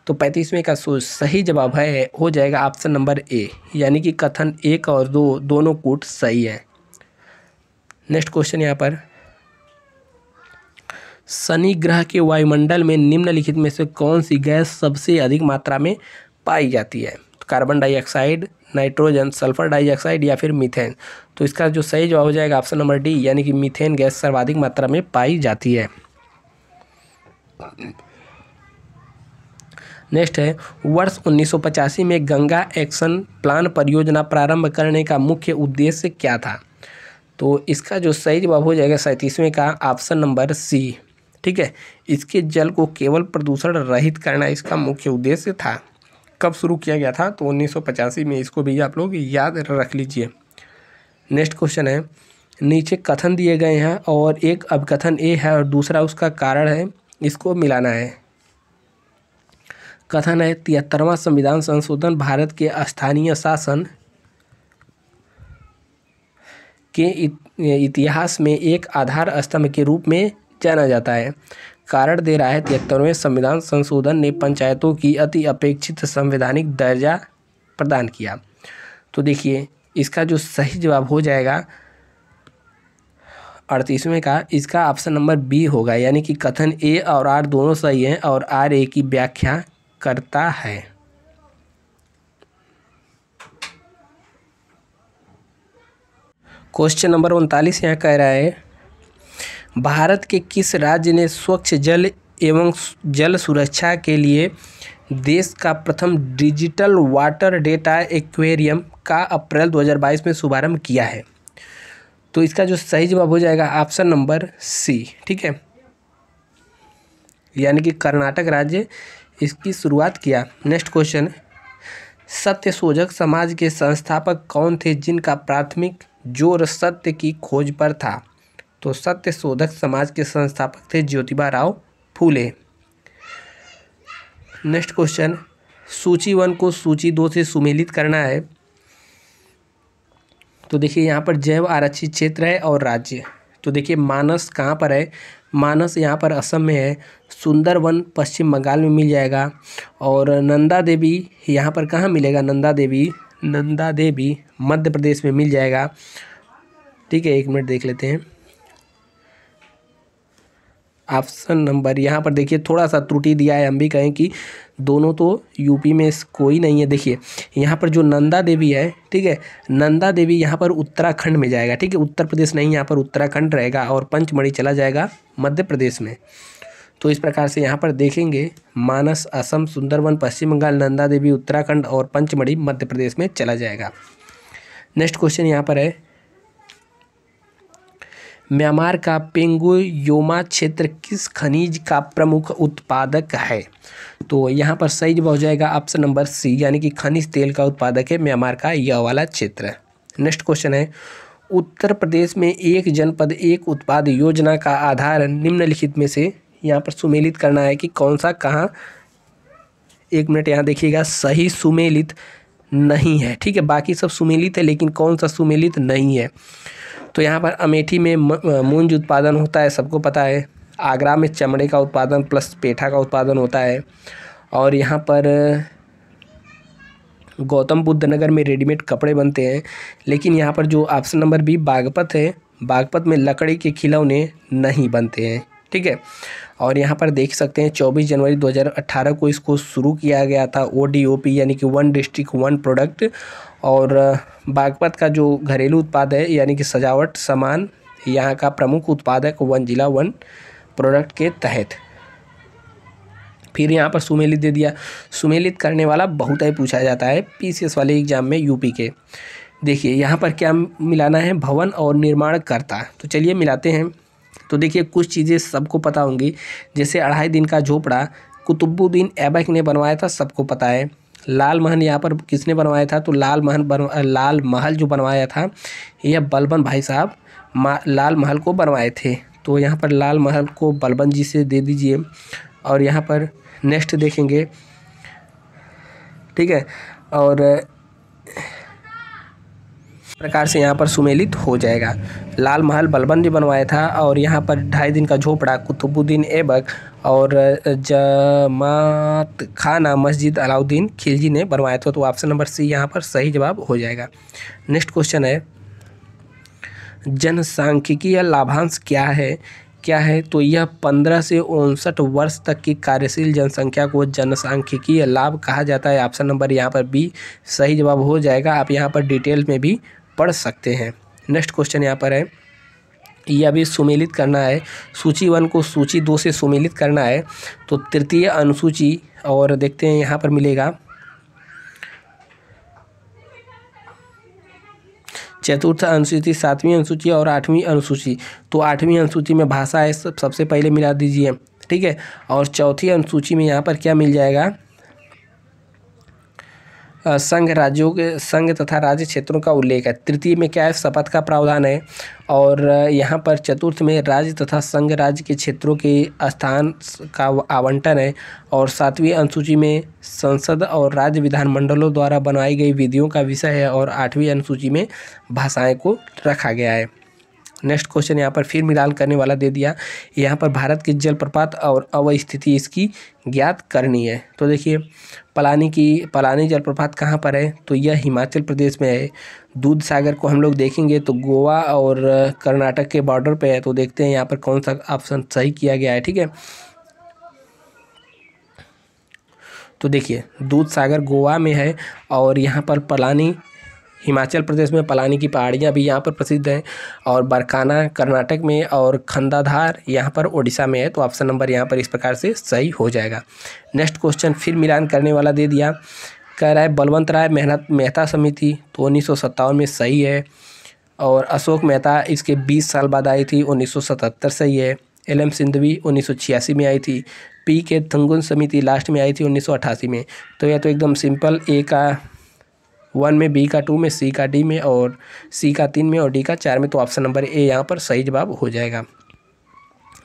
तो पैंतीसवें का सही जवाब है, हो जाएगा ऑप्शन नंबर ए। यानी कि कथन एक और दो, दोनों कूट सही है। नेक्स्ट क्वेश्चन यहाँ पर। शनि ग्रह के वायुमंडल में निम्नलिखित में से कौन सी गैस सबसे अधिक मात्रा में पाई जाती है? तो carbon dioxide, nitrogen, sulphur dioxide या फिर मीथेन। तो इसका जो सही जवाब हो जाएगा ऑप्शन नंबर डी, यानी कि मीथेन गैस सर्वाधिक मात्रा में पाई जाती है। नेक्स्ट है, वर्ष उन्नीस सौ पचासी में गंगा एक्शन प्लान परियोजना प्रारंभ करने का मुख्य उद्देश्य क्या था? तो इसका जो सही जवाब हो जाएगा सैंतीसवें का ऑप्शन नंबर सी। ठीक है? इसके जल को केवल प्रदूषण रहित करना इसका मुख्य उद्देश्य था। कब शुरू किया गया था? तो उन्नीस सौ पचासी में, इसको भी आप लोग याद रख लीजिए। नेक्स्ट क्वेश्चन है, नीचे कथन दिए गए हैं और एक अब कथन ए है और दूसरा उसका कारण है, इसको मिलाना है। कथन है, तिहत्तरवां संविधान संशोधन भारत के स्थानीय शासन के इतिहास में एक आधार स्तंभ के रूप में जाना जाता है। कारण दे रहा है तिहत्तरवें संविधान संशोधन ने पंचायतों की अति अपेक्षित संवैधानिक दर्जा प्रदान किया। तो देखिए, इसका जो सही जवाब हो जाएगा, अड़तीसवें का, इसका ऑप्शन नंबर बी होगा, यानी कि कथन ए और आर दोनों सही हैं और आर ए की व्याख्या करता है। क्वेश्चन नंबर उनतालीस यहाँ कह रहा है भारत के किस राज्य ने स्वच्छ जल एवं जल सुरक्षा के लिए देश का प्रथम डिजिटल वाटर डेटा एक्वेरियम का अप्रैल 2022 में शुभारंभ किया है? तो इसका जो सही जवाब हो जाएगा ऑप्शन नंबर सी, ठीक है? यानी कि कर्नाटक राज्य, इसकी शुरुआत किया। नेक्स्ट क्वेश्चन, सत्य शोधक समाज के संस्थापक कौन थे जिनका प्राथमिक ज़ोर सत्य की खोज पर था? तो सत्य शोधक समाज के संस्थापक थे ज्योतिबा राव फूले। नेक्स्ट क्वेश्चन सूची वन को सूची दो से सुमेलित करना है। तो देखिए, यहाँ पर जैव आरक्षित क्षेत्र है और राज्य। तो देखिए, मानस कहाँ पर है? मानस यहाँ पर असम में है। सुंदरवन पश्चिम बंगाल में मिल जाएगा। और नंदा देवी यहाँ पर कहाँ मिलेगा? नंदा देवी नंदा देवी मध्य प्रदेश में मिल जाएगा। ठीक है, एक मिनट देख लेते हैं। ऑप्शन नंबर, यहाँ पर देखिए थोड़ा सा त्रुटि दिया है, हम भी कहें कि दोनों तो यूपी में कोई नहीं है। देखिए, यहाँ पर जो नंदा देवी है, ठीक है, नंदा देवी यहाँ पर उत्तराखंड में जाएगा, ठीक है, उत्तर प्रदेश नहीं, यहाँ पर उत्तराखंड रहेगा और पंचमढ़ी चला जाएगा मध्य प्रदेश में। तो इस प्रकार से यहाँ पर देखेंगे, मानस, असम, सुंदरवन, पश्चिम बंगाल, नंदा देवी, उत्तराखंड और पंचमढ़ी मध्य प्रदेश में चला जाएगा। नेक्स्ट क्वेश्चन यहाँ पर है म्यांमार का पेंगोयोमा क्षेत्र किस खनिज का प्रमुख उत्पादक है? तो यहाँ पर सही जवाब हो जाएगा ऑप्शन नंबर सी यानी कि खनिज तेल का उत्पादक है म्यांमार का यह वाला क्षेत्र। नेक्स्ट क्वेश्चन है, उत्तर प्रदेश में एक जनपद, एक उत्पाद योजना का आधार निम्नलिखित में से यहाँ पर सुमेलित करना है कि कौन सा, कहाँ? एक मिनट यहाँ देखिएगा, सही सुमेलित नहीं है। ठीक है, बाकी सब सुमेलित है, लेकिन कौन सा सुमेलित नहीं है? तो यहाँ पर अमेठी में मूंज उत्पादन होता है, सबको पता है। आगरा में चमड़े का उत्पादन प्लस पेठा का उत्पादन होता है। और यहाँ पर गौतम बुद्ध नगर में रेडीमेड कपड़े बनते हैं। लेकिन यहाँ पर जो ऑप्शन नंबर बी, बागपत है, बागपत में लकड़ी के खिलौने नहीं बनते हैं। ठीक है? और यहाँ पर देख सकते हैं, चौबीस जनवरी 2018 को इसको शुरू किया गया था ओ डी ओ पी यानी कि वन डिस्ट्रिक्ट वन प्रोडक्ट और बागपत का जो घरेलू उत्पाद है, यानी कि सजावट, सामान, यहाँ का प्रमुख उत्पादक वन जिला वन प्रोडक्ट के तहत। फिर यहाँ पर सुमेलित दे दिया। सुमेलित करने वाला बहुत ही पूछा जाता है पीसीएस वाले एग्ज़ाम में यूपी के। देखिए, यहाँ पर क्या मिलाना है? भवन और निर्माण करता। तो चलिए मिलाते हैं। तो देखिए, कुछ चीज़ें सबको पता होंगी। जैसे अढ़ाई दिन का झोपड़ा, कुतुबुद्दीन ऐबक ने बनवाया था, सबको पता है। लाल महल यहाँ पर किसने बनवाया था? तो लाल महल बन लाल महल जो बनवाया था यह बलबन भाई साहब लाल महल को बनवाए थे। तो यहाँ पर लाल महल को बलबन जी से दे दीजिए और यहाँ पर नेक्स्ट देखेंगे। ठीक है? और प्रकार से यहाँ पर सुमेलित हो जाएगा। लाल महल बलबन ने बनवाया था और यहाँ पर ढाई दिन का झोपड़ा, कुतुबुद्दीन ऐबक और जमात खाना मस्जिद अलाउद्दीन खिलजी ने बनवाया था। तो ऑप्शन नंबर सी यहाँ पर सही जवाब हो जाएगा। नेक्स्ट क्वेश्चन है, जनसांख्यिकी या लाभांश क्या है? क्या है? तो यह पंद्रह से उनसठ वर्ष तक की कार्यशील जनसंख्या को जनसांख्यिकीय लाभ कहा जाता है। ऑप्शन नंबर यहाँ पर बी सही जवाब हो जाएगा। आप यहाँ पर डिटेल में भी पढ़ सकते हैं। नेक्स्ट क्वेश्चन यहाँ पर है। यह भी सुमेलित करना है। सूची वन को सूची दो से सुमेलित करना है। तो तृतीय अनुसूची और देखते हैं यहाँ पर मिलेगा। चतुर्थ अनुसूची, सातवीं अनुसूची और आठवीं अनुसूची। तो आठवीं अनुसूची में भाषा है सबसे पहले मिला दीजिए। ठीक है? और चौथी अनुसूची में यहाँ पर क्या मिल जाएगा? संघ राज्यों के, संघ तथा राज्य क्षेत्रों का उल्लेख है। तृतीय में क्या है? शपथ का प्रावधान है। और यहाँ पर चतुर्थ में राज्य तथा संघ राज्य के क्षेत्रों के स्थान का आवंटन है। और सातवीं अनुसूची में संसद और राज्य विधानमंडलों द्वारा बनाई गई विधियों का विषय है और आठवीं अनुसूची में भाषाएँ को रखा गया है। नेक्स्ट क्वेश्चन यहाँ पर फिर मिलान करने वाला दे दिया। यहाँ पर भारत की जलप्रपात और अवस्थिति इसकी ज्ञात करनी है। तो देखिए, पलानी की, पलानी जलप्रपात कहाँ पर है? तो यह हिमाचल प्रदेश में है। दूध सागर को हम लोग देखेंगे तो गोवा और कर्नाटक के बॉर्डर पे है। तो देखते हैं यहाँ पर कौन सा ऑप्शन सही किया गया है, ठीक है? तो देखिए, दूध सागर गोवा में है और यहाँ पर पलानी हिमाचल प्रदेश में पलानी की पहाड़ियाँ भी यहाँ पर प्रसिद्ध हैं और बरकाना, कर्नाटक में और खंदाधार यहाँ पर ओडिशा में है तो ऑप्शन नंबर यहाँ पर इस प्रकार से सही हो जाएगा। नेक्स्ट क्वेश्चन, फिर मिलान करने वाला दे दिया। कह रहा है, बलवंत राय मेहनत, मेहता समिति तो उन्नीस सौ सत्तावन में सही है। और अशोक मेहता इसके 20 साल बाद आई थी 1977 सही है। एल एम सिंधवी उन्नीस सौ छियासी में आई थी। पी के थंगुन समिति लास्ट में आई थी, उन्नीस सौ अठासी में। तो यह तो एकदम सिंपल, ए का वन में, बी का टू में, सी का डी में और सी का तीन में और डी का चार में तो ऑप्शन नंबर ए यहाँ पर सही जवाब हो जाएगा।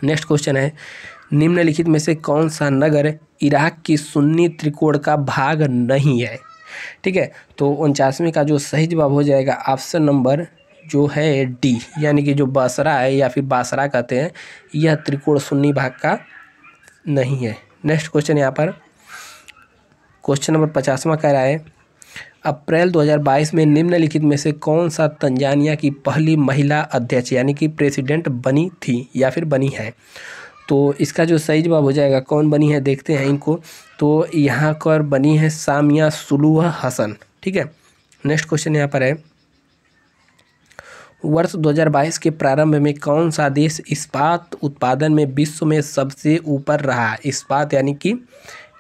नेक्स्ट क्वेश्चन है, निम्नलिखित में से कौन सा नगर इराक की सुन्नी त्रिकोण का भाग नहीं है? ठीक है तो उनचासवीं का जो सही जवाब हो जाएगा, ऑप्शन नंबर जो है डी, यानी कि जो बासरा है या फिर बासरा कहते हैं, यह त्रिकोण सुन्नी भाग का नहीं है। नेक्स्ट क्वेश्चन यहाँ पर, क्वेश्चन नंबर पचासवा कह रहा है अप्रैल 2022 में निम्नलिखित में से कौन सा तंजानिया की पहली महिला अध्यक्ष यानी कि प्रेसिडेंट बनी थी या फिर बनी है? तो इसका जो सही जवाब हो जाएगा, कौन बनी है? देखते हैं इनको। तो यहाँ पर बनी है सामिया सुलूह हसन, ठीक है? नेक्स्ट क्वेश्चन यहाँ पर है। वर्ष 2022 के प्रारंभ में कौन सा देश इस्पात उत्पादन में विश्व में सबसे ऊपर रहा? इस्पात यानी कि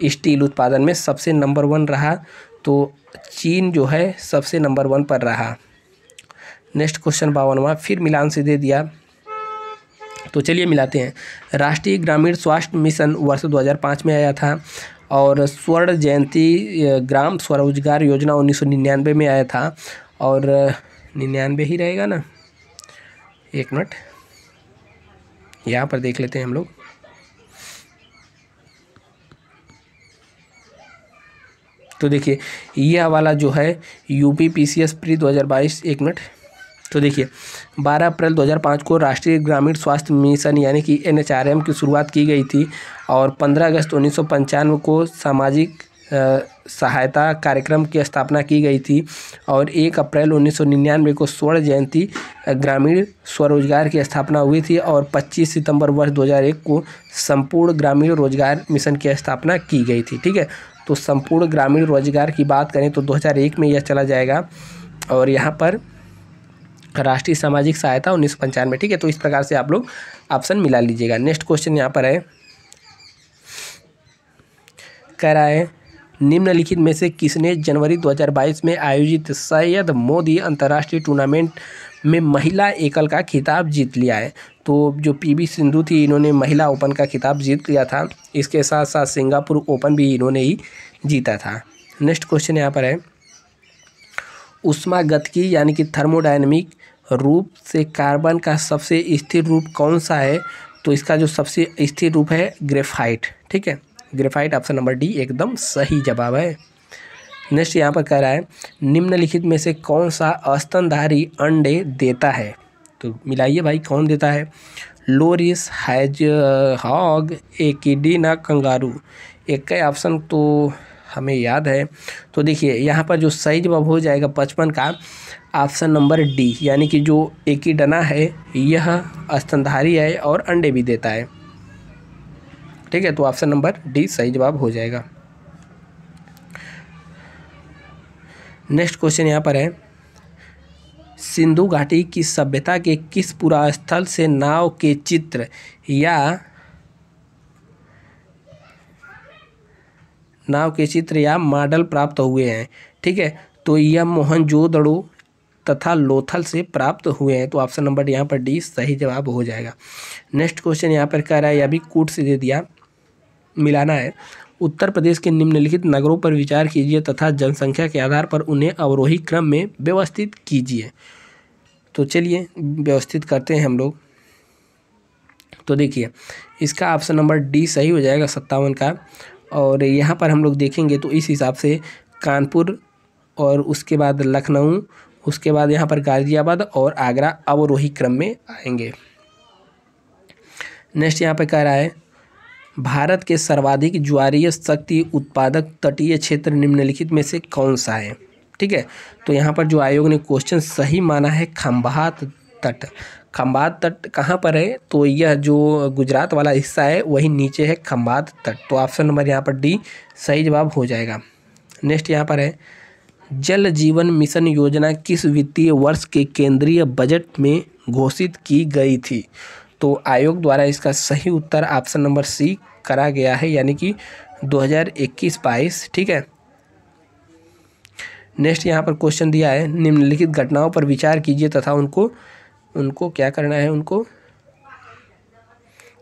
स्टील उत्पादन में सबसे नंबर वन रहा। तो चीन जो है सबसे नंबर वन पर रहा। नेक्स्ट क्वेश्चन बावनवा, फिर मिलान से दे दिया। तो चलिए मिलाते हैं। राष्ट्रीय ग्रामीण स्वास्थ्य मिशन वर्ष 2005 में आया था और स्वर्ण जयंती ग्राम स्वरोजगार योजना उन्नीस सौ निन्यानवे में आया था। और निन्यानवे ही रहेगा ना? एक मिनट। यहाँ पर देख लेते हैं हम लोग। तो देखिए यह वाला जो है U P P C S pre दो हज़ार बाईस, एक मिनट। तो देखिए 12 अप्रैल 2005 को राष्ट्रीय ग्रामीण स्वास्थ्य मिशन यानी कि एन की शुरुआत की गई थी और 15 अगस्त उन्नीस सौ पंचानवे को सामाजिक सहायता कार्यक्रम की स्थापना की गई थी और एक अप्रैल 1999 को स्वर्ण जयंती ग्रामीण स्वरोजगार की स्थापना हुई थी और 25 सितंबर वर्ष 2001 को संपूर्ण ग्रामीण रोज़गार मिशन की स्थापना की गई थी। ठीक है? तो संपूर्ण ग्रामीण रोज़गार की बात करें तो 2001 में यह चला जाएगा और यहाँ पर राष्ट्रीय सामाजिक सहायता उन्नीस सौ पंचानवे, ठीक है? तो इस प्रकार से आप लोग ऑप्शन मिला लीजिएगा। नेक्स्ट क्वेश्चन यहाँ पर है। कह रहा है, निम्नलिखित में से किसने जनवरी 2022 में आयोजित सैयद मोदी अंतर्राष्ट्रीय टूर्नामेंट में महिला एकल का खिताब जीत लिया है? तो जो पीवी सिंधु थी, इन्होंने महिला ओपन का खिताब जीत लिया था। इसके साथ साथ सिंगापुर ओपन भी इन्होंने ही जीता था। नेक्स्ट क्वेश्चन यहाँ पर है। उष्मागतिकी यानी कि थर्मोडायनेमिक रूप से कार्बन का सबसे स्थिर रूप कौन सा है? तो इसका जो सबसे स्थिर रूप है, ग्रेफाइट। ठीक है? ग्रेफाइट ऑप्शन नंबर डी एकदम सही जवाब है। नेक्स्ट यहाँ पर कह रहा है, निम्नलिखित में से कौन सा अस्तनधारी अंडे देता है? तो मिलाइए भाई, कौन देता है? Loris hedgehog echidna kangaroo. एक का ऑप्शन तो हमें याद है। तो देखिए, यहाँ पर जो सही जवाब हो जाएगा पचपन का, ऑप्शन नंबर डी, यानी कि जो एक ही डना है यह स्तनधारी है और अंडे भी देता है। ठीक है तो ऑप्शन नंबर डी सही जवाब हो जाएगा। नेक्स्ट क्वेश्चन यहाँ पर है। सिंधु घाटी की सभ्यता के किस पुरा स्थल से नाव के चित्र या नाव के चित्र या मॉडल प्राप्त हुए हैं? ठीक है तो यह मोहनजोदड़ो तथा लोथल से प्राप्त हुए हैं। तो ऑप्शन नंबर यहाँ पर डी, सही जवाब हो जाएगा। नेक्स्ट क्वेश्चन यहाँ पर कह रहा है, यह भी कूट से दे दिया, मिलाना है। उत्तर प्रदेश के निम्नलिखित नगरों पर विचार कीजिए तथा जनसंख्या के आधार पर उन्हें अवरोही क्रम में व्यवस्थित कीजिए। तो चलिए, व्यवस्थित करते हैं हम लोग। तो देखिए, इसका ऑप्शन नंबर डी सही हो जाएगा सत्तावन का। और यहाँ पर हम लोग देखेंगे तो इस हिसाब से कानपुर और उसके बाद लखनऊ, उसके बाद यहाँ पर गाज़ियाबाद और आगरा अवरोही क्रम में आएँगे। नेक्स्ट यहाँ पर कह रहा है भारत के सर्वाधिक ज्वारीय शक्ति उत्पादक तटीय क्षेत्र निम्नलिखित में से कौन सा है? ठीक है तो यहाँ पर जो आयोग ने क्वेश्चन सही माना है खम्बात तट। खम्भात तट कहाँ पर है? तो यह जो गुजरात वाला हिस्सा है, वही नीचे है खम्भात तट। तो ऑप्शन नंबर यहाँ पर डी सही जवाब हो जाएगा। नेक्स्ट यहाँ पर है, जल जीवन मिशन योजना किस वित्तीय वर्ष के केंद्रीय बजट में घोषित की गई थी? तो आयोग द्वारा इसका सही उत्तर ऑप्शन नंबर सी करा गया है, यानी कि 2021-22 ठीक है? नेक्स्ट यहाँ पर क्वेश्चन दिया है, निम्नलिखित घटनाओं पर विचार कीजिए तथा उनको उनको क्या करना है, उनको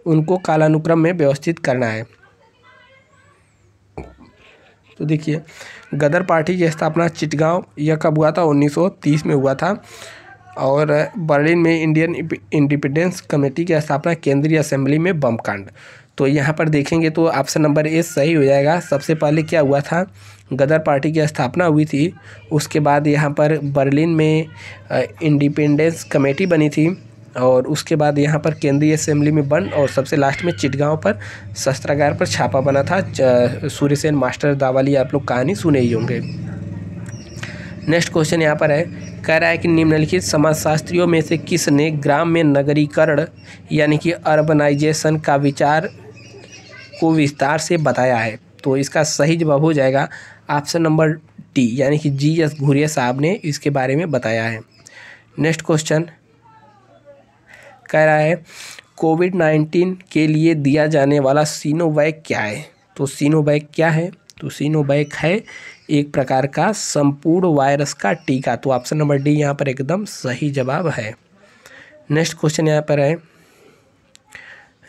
उनको कालानुक्रम में व्यवस्थित करना है। तो देखिए, गदर पार्टी की स्थापना चिटगांव, यह कब हुआ था? 1930 में हुआ था। और बर्लिन में इंडियन इंडिपेंडेंस कमेटी की स्थापना केंद्रीय असेंबली में बम कांड तो यहाँ पर देखेंगे तो ऑप्शन नंबर ए सही हो जाएगा। सबसे पहले क्या हुआ था? गदर पार्टी की स्थापना हुई थी। उसके बाद यहाँ पर बर्लिन में इंडिपेंडेंस कमेटी बनी थी और उसके बाद यहाँ पर केंद्रीय असेंबली में बन और सबसे लास्ट में चिटगांव पर शस्त्रागार पर छापा बना था। सूर्यसेन मास्टर दावाली, आप लोग कहानी सुने ही होंगे। नेक्स्ट क्वेश्चन यहाँ पर है। कह रहा है कि निम्नलिखित समाजशास्त्रियों में से किसने ग्राम में नगरीकरण यानी कि अर्बनाइजेशन का विचार को विस्तार से बताया है? तो इसका सही जवाब हो जाएगा ऑप्शन नंबर डी यानी कि जी एस घुरिया साहब ने इसके बारे में बताया है। नेक्स्ट क्वेश्चन कह रहा है कोविड नाइन्टीन के लिए दिया जाने वाला सीनोवैक क्या है? तो सीनोवैक क्या है? तो सीनोवैक है एक प्रकार का संपूर्ण वायरस का टीका। तो ऑप्शन नंबर डी यहाँ पर एकदम सही जवाब है। नेक्स्ट क्वेश्चन यहाँ पर है।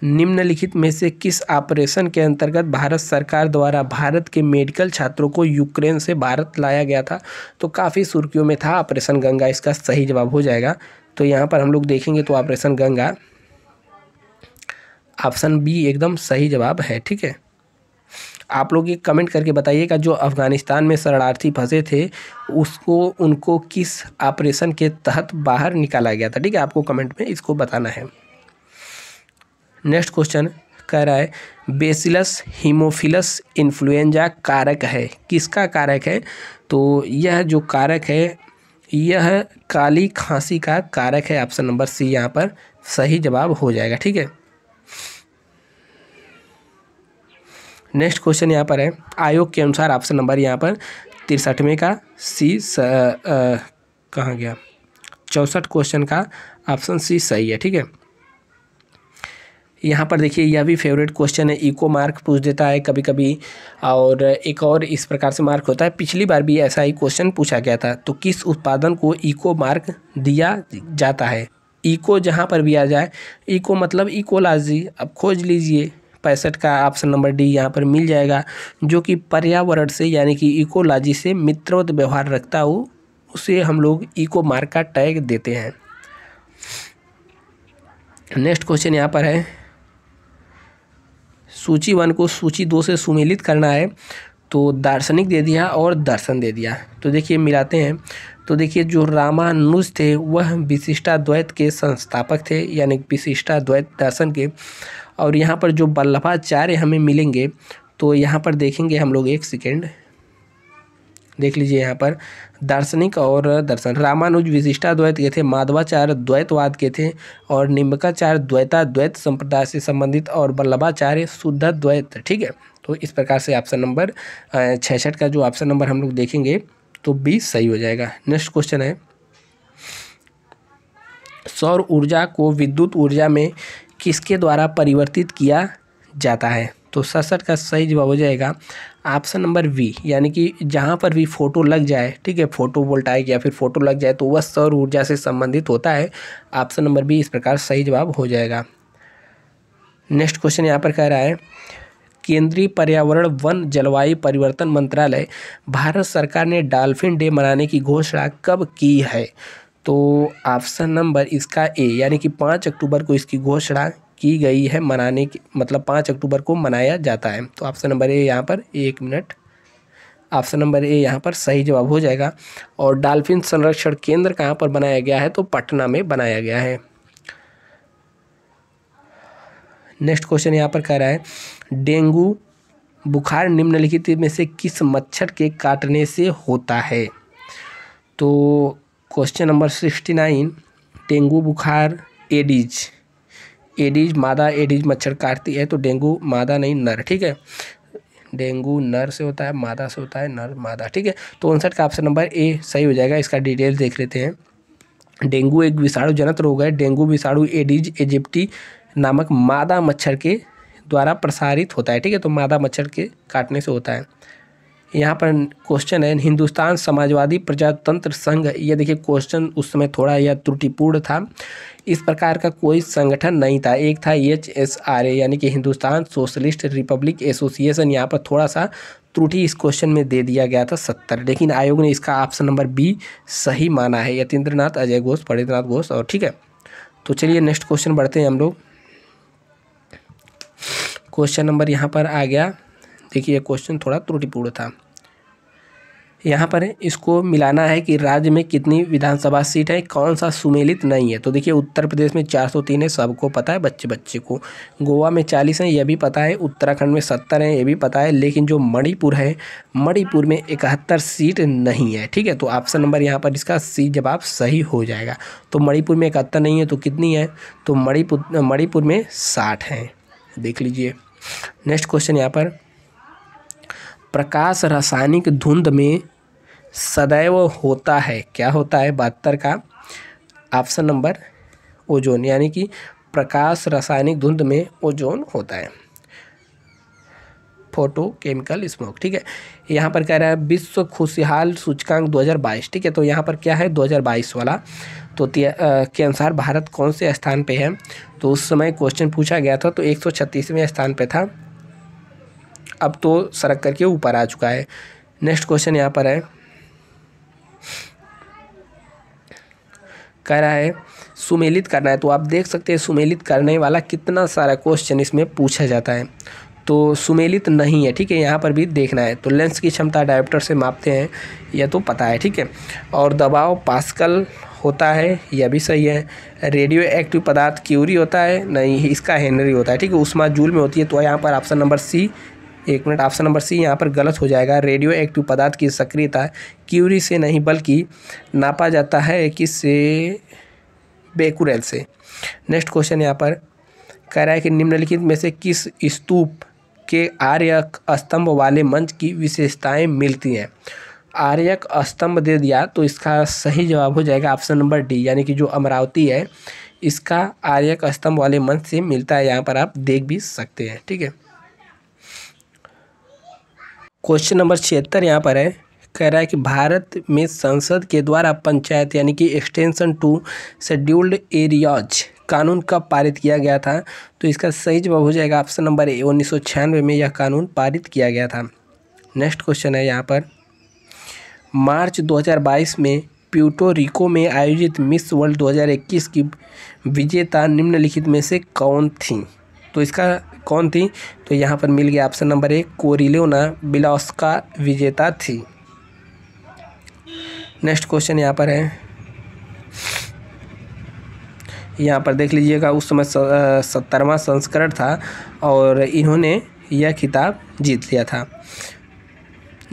निम्नलिखित में से किस ऑपरेशन के अंतर्गत भारत सरकार द्वारा भारत के मेडिकल छात्रों को यूक्रेन से भारत लाया गया था? तो काफ़ी सुर्खियों में था ऑपरेशन गंगा, इसका सही जवाब हो जाएगा। तो यहाँ पर हम लोग देखेंगे तो ऑपरेशन गंगा। ऑप्शन बी एकदम सही जवाब है, ठीक है? आप लोग ये कमेंट करके बताइएगा जो अफ़गानिस्तान में शरणार्थी फंसे थे, उसको, उनको किस ऑपरेशन के तहत बाहर निकाला गया था? ठीक है, आपको कमेंट में इसको बताना है। नेक्स्ट क्वेश्चन कह रहा है, बेसिलस हीमोफिलस इन्फ्लुएंजा कारक है। किसका कारक है? तो यह जो कारक है, यह काली खांसी का कारक है। ऑप्शन नंबर सी यहाँ पर सही जवाब हो जाएगा। ठीक है नेक्स्ट क्वेश्चन यहाँ पर है। आयोग के अनुसार ऑप्शन नंबर यहाँ पर तिरसठवें का, सी कहाँ गया? चौंसठ क्वेश्चन का ऑप्शन सी सही है, ठीक है? यहाँ पर देखिए, यह भी फेवरेट क्वेश्चन है। इको मार्क पूछ देता है कभी कभी और एक और इस प्रकार से मार्क होता है। पिछली बार भी ऐसा ही क्वेश्चन पूछा गया था तो किस उत्पादन को इको मार्क दिया जाता है? इको जहाँ पर भी आ जाए, इको मतलब इकोलॉजी। अब खोज लीजिए। पैंसठ का ऑप्शन नंबर डी यहाँ पर मिल जाएगा, जो कि पर्यावरण से, यानी कि इकोलॉजी से मित्रवत व्यवहार रखता हो, उसे हम लोग इको मार्क का टैग देते हैं। नेक्स्ट क्वेश्चन यहाँ पर है। सूची वन को सूची दो से सुमेलित करना है तो दार्शनिक दे दिया और दर्शन दे दिया। तो देखिए, मिलाते हैं। तो देखिए, जो रामानुज थे, वह विशिष्टाद्वैत के संस्थापक थे, यानी विशिष्टाद्वैत दर्शन के। और यहाँ पर जो बल्लभाचार्य हमें मिलेंगे तो यहाँ पर देखेंगे हम लोग एक सेकेंड। देख लीजिए यहाँ पर, दार्शनिक और दर्शन। रामानुज विशिष्टाद्वैत के थे, माधवाचार्य द्वैतवाद के थे और निम्बकाचार्य द्वैता द्वैत संप्रदाय से संबंधित और बल्लभाचार्य शुद्ध द्वैत ठीक है तो इस प्रकार से ऑप्शन नंबर छठ का जो ऑप्शन नंबर हम लोग देखेंगे तो बी सही हो जाएगा। नेक्स्ट क्वेश्चन है। सौर ऊर्जा को विद्युत ऊर्जा में किसके द्वारा परिवर्तित किया जाता है? तो सड़सठ का सही जवाब हो जाएगा। ऑप्शन नंबर वी यानी कि जहाँ पर भी फ़ोटो लग जाए, ठीक है फ़ोटो वोल्टाइक या फिर फ़ोटो लग जाए तो वह सौर ऊर्जा से संबंधित होता है। ऑप्शन नंबर बी इस प्रकार सही जवाब हो जाएगा। नेक्स्ट क्वेश्चन यहाँ पर कह रहा है, केंद्रीय पर्यावरण वन जलवायु परिवर्तन मंत्रालय, भारत सरकार ने डाल्फिन डे मनाने की घोषणा कब की है? तो ऑप्शन नंबर इसका ए, यानी कि पाँच अक्टूबर को इसकी घोषणा की गई है, मनाने की मतलब पाँच अक्टूबर को मनाया जाता है। तो ऑप्शन नंबर ए यहाँ पर, एक मिनट। ऑप्शन नंबर ए यहाँ पर सही जवाब हो जाएगा। और डॉल्फिन संरक्षण केंद्र कहाँ पर बनाया गया है? तो पटना में बनाया गया है। नेक्स्ट क्वेश्चन यहाँ पर कह रहा है, डेंगू बुखार निम्नलिखित में से किस मच्छर के काटने से होता है? तो question number sixty nine dengue बुखार एडीज एडीज मादा एडीज मच्छर काटती है तो डेंगू मादा नहीं, नर, ठीक है? डेंगू नर से होता है, मादा से होता है, नर, मादा, ठीक है? तो उनसठ का ऑप्शन नंबर ए सही हो जाएगा, इसका डिटेल देख लेते हैं। डेंगू एक विषाणु जनत रोग है, डेंगू विषाणु एडीज एजिप्टी नामक मादा मच्छर के द्वारा प्रसारित होता है, ठीक है? तो मादा मच्छर के काटने से होता है। यहाँ पर क्वेश्चन है, हिंदुस्तान समाजवादी प्रजातंत्र संघ। ये देखिए क्वेश्चन उस समय थोड़ा यह त्रुटिपूर्ण था। इस प्रकार का कोई संगठन नहीं था। एक था एच एस आर ए यानी कि हिंदुस्तान सोशलिस्ट रिपब्लिक एसोसिएशन। यहाँ पर थोड़ा सा त्रुटि इस क्वेश्चन में दे दिया गया था सत्तर। लेकिन आयोग ने इसका ऑप्शन नंबर बी सही माना है। यतीन्द्रनाथ अजय घोष पंडितनाथ घोष और ठीक है। तो चलिए नेक्स्ट क्वेश्चन बढ़ते हैं हम लोग। क्वेश्चन नंबर यहाँ पर आ गया। देखिए क्वेश्चन थोड़ा त्रुटिपूर्ण था। यहाँ पर इसको मिलाना है कि राज्य में कितनी विधानसभा सीट है कौन सा सुमेलित नहीं है। तो देखिए, उत्तर प्रदेश में चार सौ तीन है, सबको पता है बच्चे बच्चे को। गोवा में चालीस है यह भी पता है। उत्तराखंड में सत्तर है, ये भी पता है। लेकिन जो मणिपुर है, मणिपुर में इकहत्तर सीट नहीं है, ठीक है? तो ऑप्शन नंबर यहाँ पर इसका सी जवाब सही हो जाएगा। तो मणिपुर में इकहत्तर नहीं है तो कितनी है? तो मणिपुर मणिपुर में साठ है। देख लीजिए। नेक्स्ट क्वेश्चन यहाँ पर। प्रकाश रासायनिक धुंध में सदैव होता है। क्या होता है? बहत्तर का ऑप्शन नंबर ओजोन, यानी कि प्रकाश रासायनिक धुंध में ओजोन होता है। फ़ोटो केमिकल स्मोक, ठीक है? यहाँ पर कह रहा है, विश्व खुशहाल सूचकांक 2022 ठीक है? तो यहाँ पर क्या है? 2022 वाला। तो के अनुसार भारत कौन से स्थान पे है? तो उस समय क्वेश्चन पूछा गया था तो एक सौ स्थान पे था। अब तो सड़क करके ऊपर आ चुका है। नेक्स्ट क्वेश्चन यहाँ पर है। कह रहा है, सुमेलित करना है। तो आप देख सकते हैं, सुमेलित करने वाला कितना सारा क्वेश्चन इसमें पूछा जाता है। तो सुमेलित नहीं है, ठीक है, यहाँ पर भी देखना है। तो लेंस की क्षमता डायोप्टर से मापते हैं, यह तो पता है, ठीक है। और दबाव पास्कल होता है, यह भी सही है। रेडियो एक्टिव पदार्थ क्यूरी होता है, नहीं, इसका हेनरी होता है, ठीक है। उष्मा जूल में होती है तो यहाँ पर ऑप्शन नंबर सी एक मिनट ऑप्शन नंबर सी यहाँ पर गलत हो जाएगा। रेडियो एक्टिव पदार्थ की सक्रियता क्यूरी से नहीं, बल्कि नापा जाता है किससे बेकुरेल से। नेक्स्ट क्वेश्चन यहाँ पर। कह रहा है कि निम्नलिखित में से किस स्तूप के आर्यक स्तंभ वाले मंच की विशेषताएँ मिलती हैं? आर्यक स्तंभ दे दिया तो इसका सही जवाब हो जाएगा ऑप्शन नंबर डी यानी कि जो अमरावती है, इसका आर्यक स्तंभ वाले मंच से मिलता है। यहाँ पर आप देख भी सकते हैं, ठीक है? क्वेश्चन नंबर छिहत्तर यहाँ पर है। कह रहा है कि भारत में संसद के द्वारा पंचायत यानी कि एक्सटेंशन टू शेड्यूल्ड एरियाज़ कानून कब पारित किया गया था? तो इसका सही जवाब हो जाएगा ऑप्शन नंबर ए उन्नीस सौ छियानवे में यह कानून पारित किया गया था। नेक्स्ट क्वेश्चन है यहाँ पर। मार्च 2022 में प्यूटो रिको में आयोजित मिस वर्ल्ड 2021 की विजेता निम्नलिखित में से कौन थी? तो इसका कौन थी? तो यहाँ पर मिल गया ऑप्शन नंबर एक, कोरिलोना बिलास्का विजेता थी। नेक्स्ट क्वेश्चन यहाँ पर है। यहाँ पर देख लीजिएगा, उस समय सत्तरवा संस्करण था और इन्होंने यह खिताब जीत लिया था।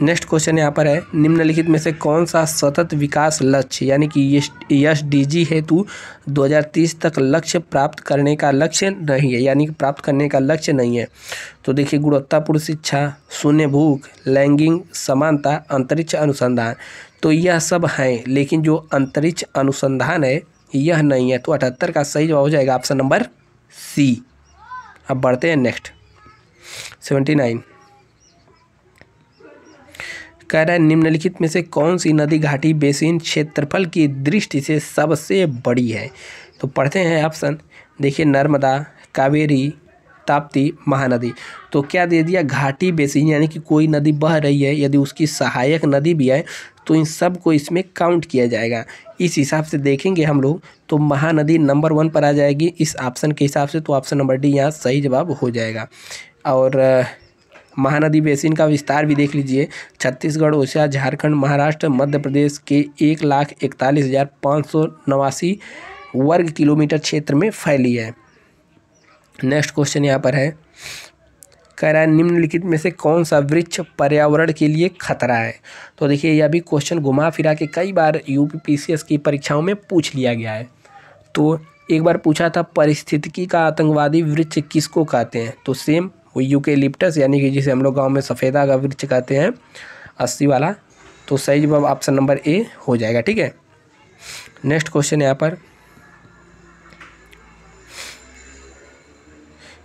नेक्स्ट क्वेश्चन यहाँ पर है, निम्नलिखित में से कौन सा सतत विकास लक्ष्य, यानी कि यश डी जी हेतु 2030 तक लक्ष्य प्राप्त करने का लक्ष्य नहीं है, यानी कि प्राप्त करने का लक्ष्य नहीं है। तो देखिए, गुणवत्तापूर्ण शिक्षा, शून्य भूख, लैंगिंग समानता, अंतरिक्ष अनुसंधान तो यह सब हैं, लेकिन जो अंतरिक्ष अनुसंधान है, यह नहीं है। तो अठहत्तर का सही जवाब हो जाएगा ऑप्शन नंबर सी। अब बढ़ते हैं नेक्स्ट। Seventy nine. कह रहा है, निम्नलिखित में से कौन सी नदी घाटी बेसिन क्षेत्रफल की दृष्टि से सबसे बड़ी है? तो पढ़ते हैं ऑप्शन देखिए, नर्मदा, कावेरी, ताप्ती, महानदी। तो क्या दे दिया? घाटी बेसिन, यानी कि कोई नदी बह रही है, यदि उसकी सहायक नदी भी है तो इन सबको इसमें काउंट किया जाएगा। इस हिसाब से देखेंगे हम लोग तो महानदी नंबर वन पर आ जाएगी। इस ऑप्शन के हिसाब से तो ऑप्शन नंबर डी यहाँ सही जवाब हो जाएगा। और महानदी बेसिन का विस्तार भी देख लीजिए। छत्तीसगढ़, ओडिशा, झारखंड, महाराष्ट्र, मध्य प्रदेश के एक लाख इकतालीस हज़ार पाँच सौ नवासी वर्ग किलोमीटर क्षेत्र में फैली है। नेक्स्ट क्वेश्चन यहाँ पर है। कह रहा है, निम्नलिखित में से कौन सा वृक्ष पर्यावरण के लिए खतरा है? तो देखिए, यह भी क्वेश्चन घुमा फिरा के कई बार यू की परीक्षाओं में पूछ लिया गया है। तो एक बार पूछा था, परिस्थितिकी का आतंकवादी वृक्ष किसको कहते हैं? तो सेम वो यूके लिप्टस यानी कि जिसे हम लोग गाँव में सफ़ेदा का वृक्ष कहते हैं, अस्सी वाला तो सही जवाब ऑप्शन नंबर ए हो जाएगा, ठीक है? नेक्स्ट क्वेश्चन यहाँ पर।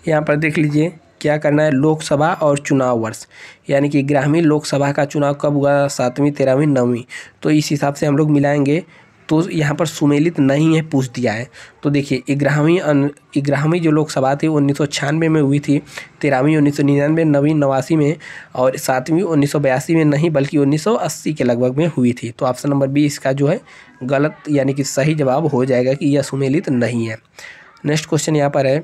यहाँ पर देख लीजिए, क्या करना है लोकसभा और चुनाव वर्ष? यानी कि ग्रामीण लोकसभा का चुनाव कब हुआ? सातवीं, तेरहवीं, नौवीं। तो इस हिसाब से हम लोग मिलाएँगे। तो यहाँ पर सुमेलित नहीं है पूछ दिया है। तो देखिए ग्यारहवीं ग्यारहवीं जो लोकसभा थी उन्नीस सौ छियानवे में हुई थी, तेरहवीं, उन्नीस सौ निन्यानवे, नवीं, नवासी में और सातवीं, उन्नीस सौ बयासी में नहीं, बल्कि उन्नीस सौ अस्सी के लगभग में हुई थी। तो ऑप्शन नंबर बी इसका जो है, गलत यानी कि सही जवाब हो जाएगा कि यह सुमेलित नहीं है। नेक्स्ट क्वेश्चन यहाँ पर है।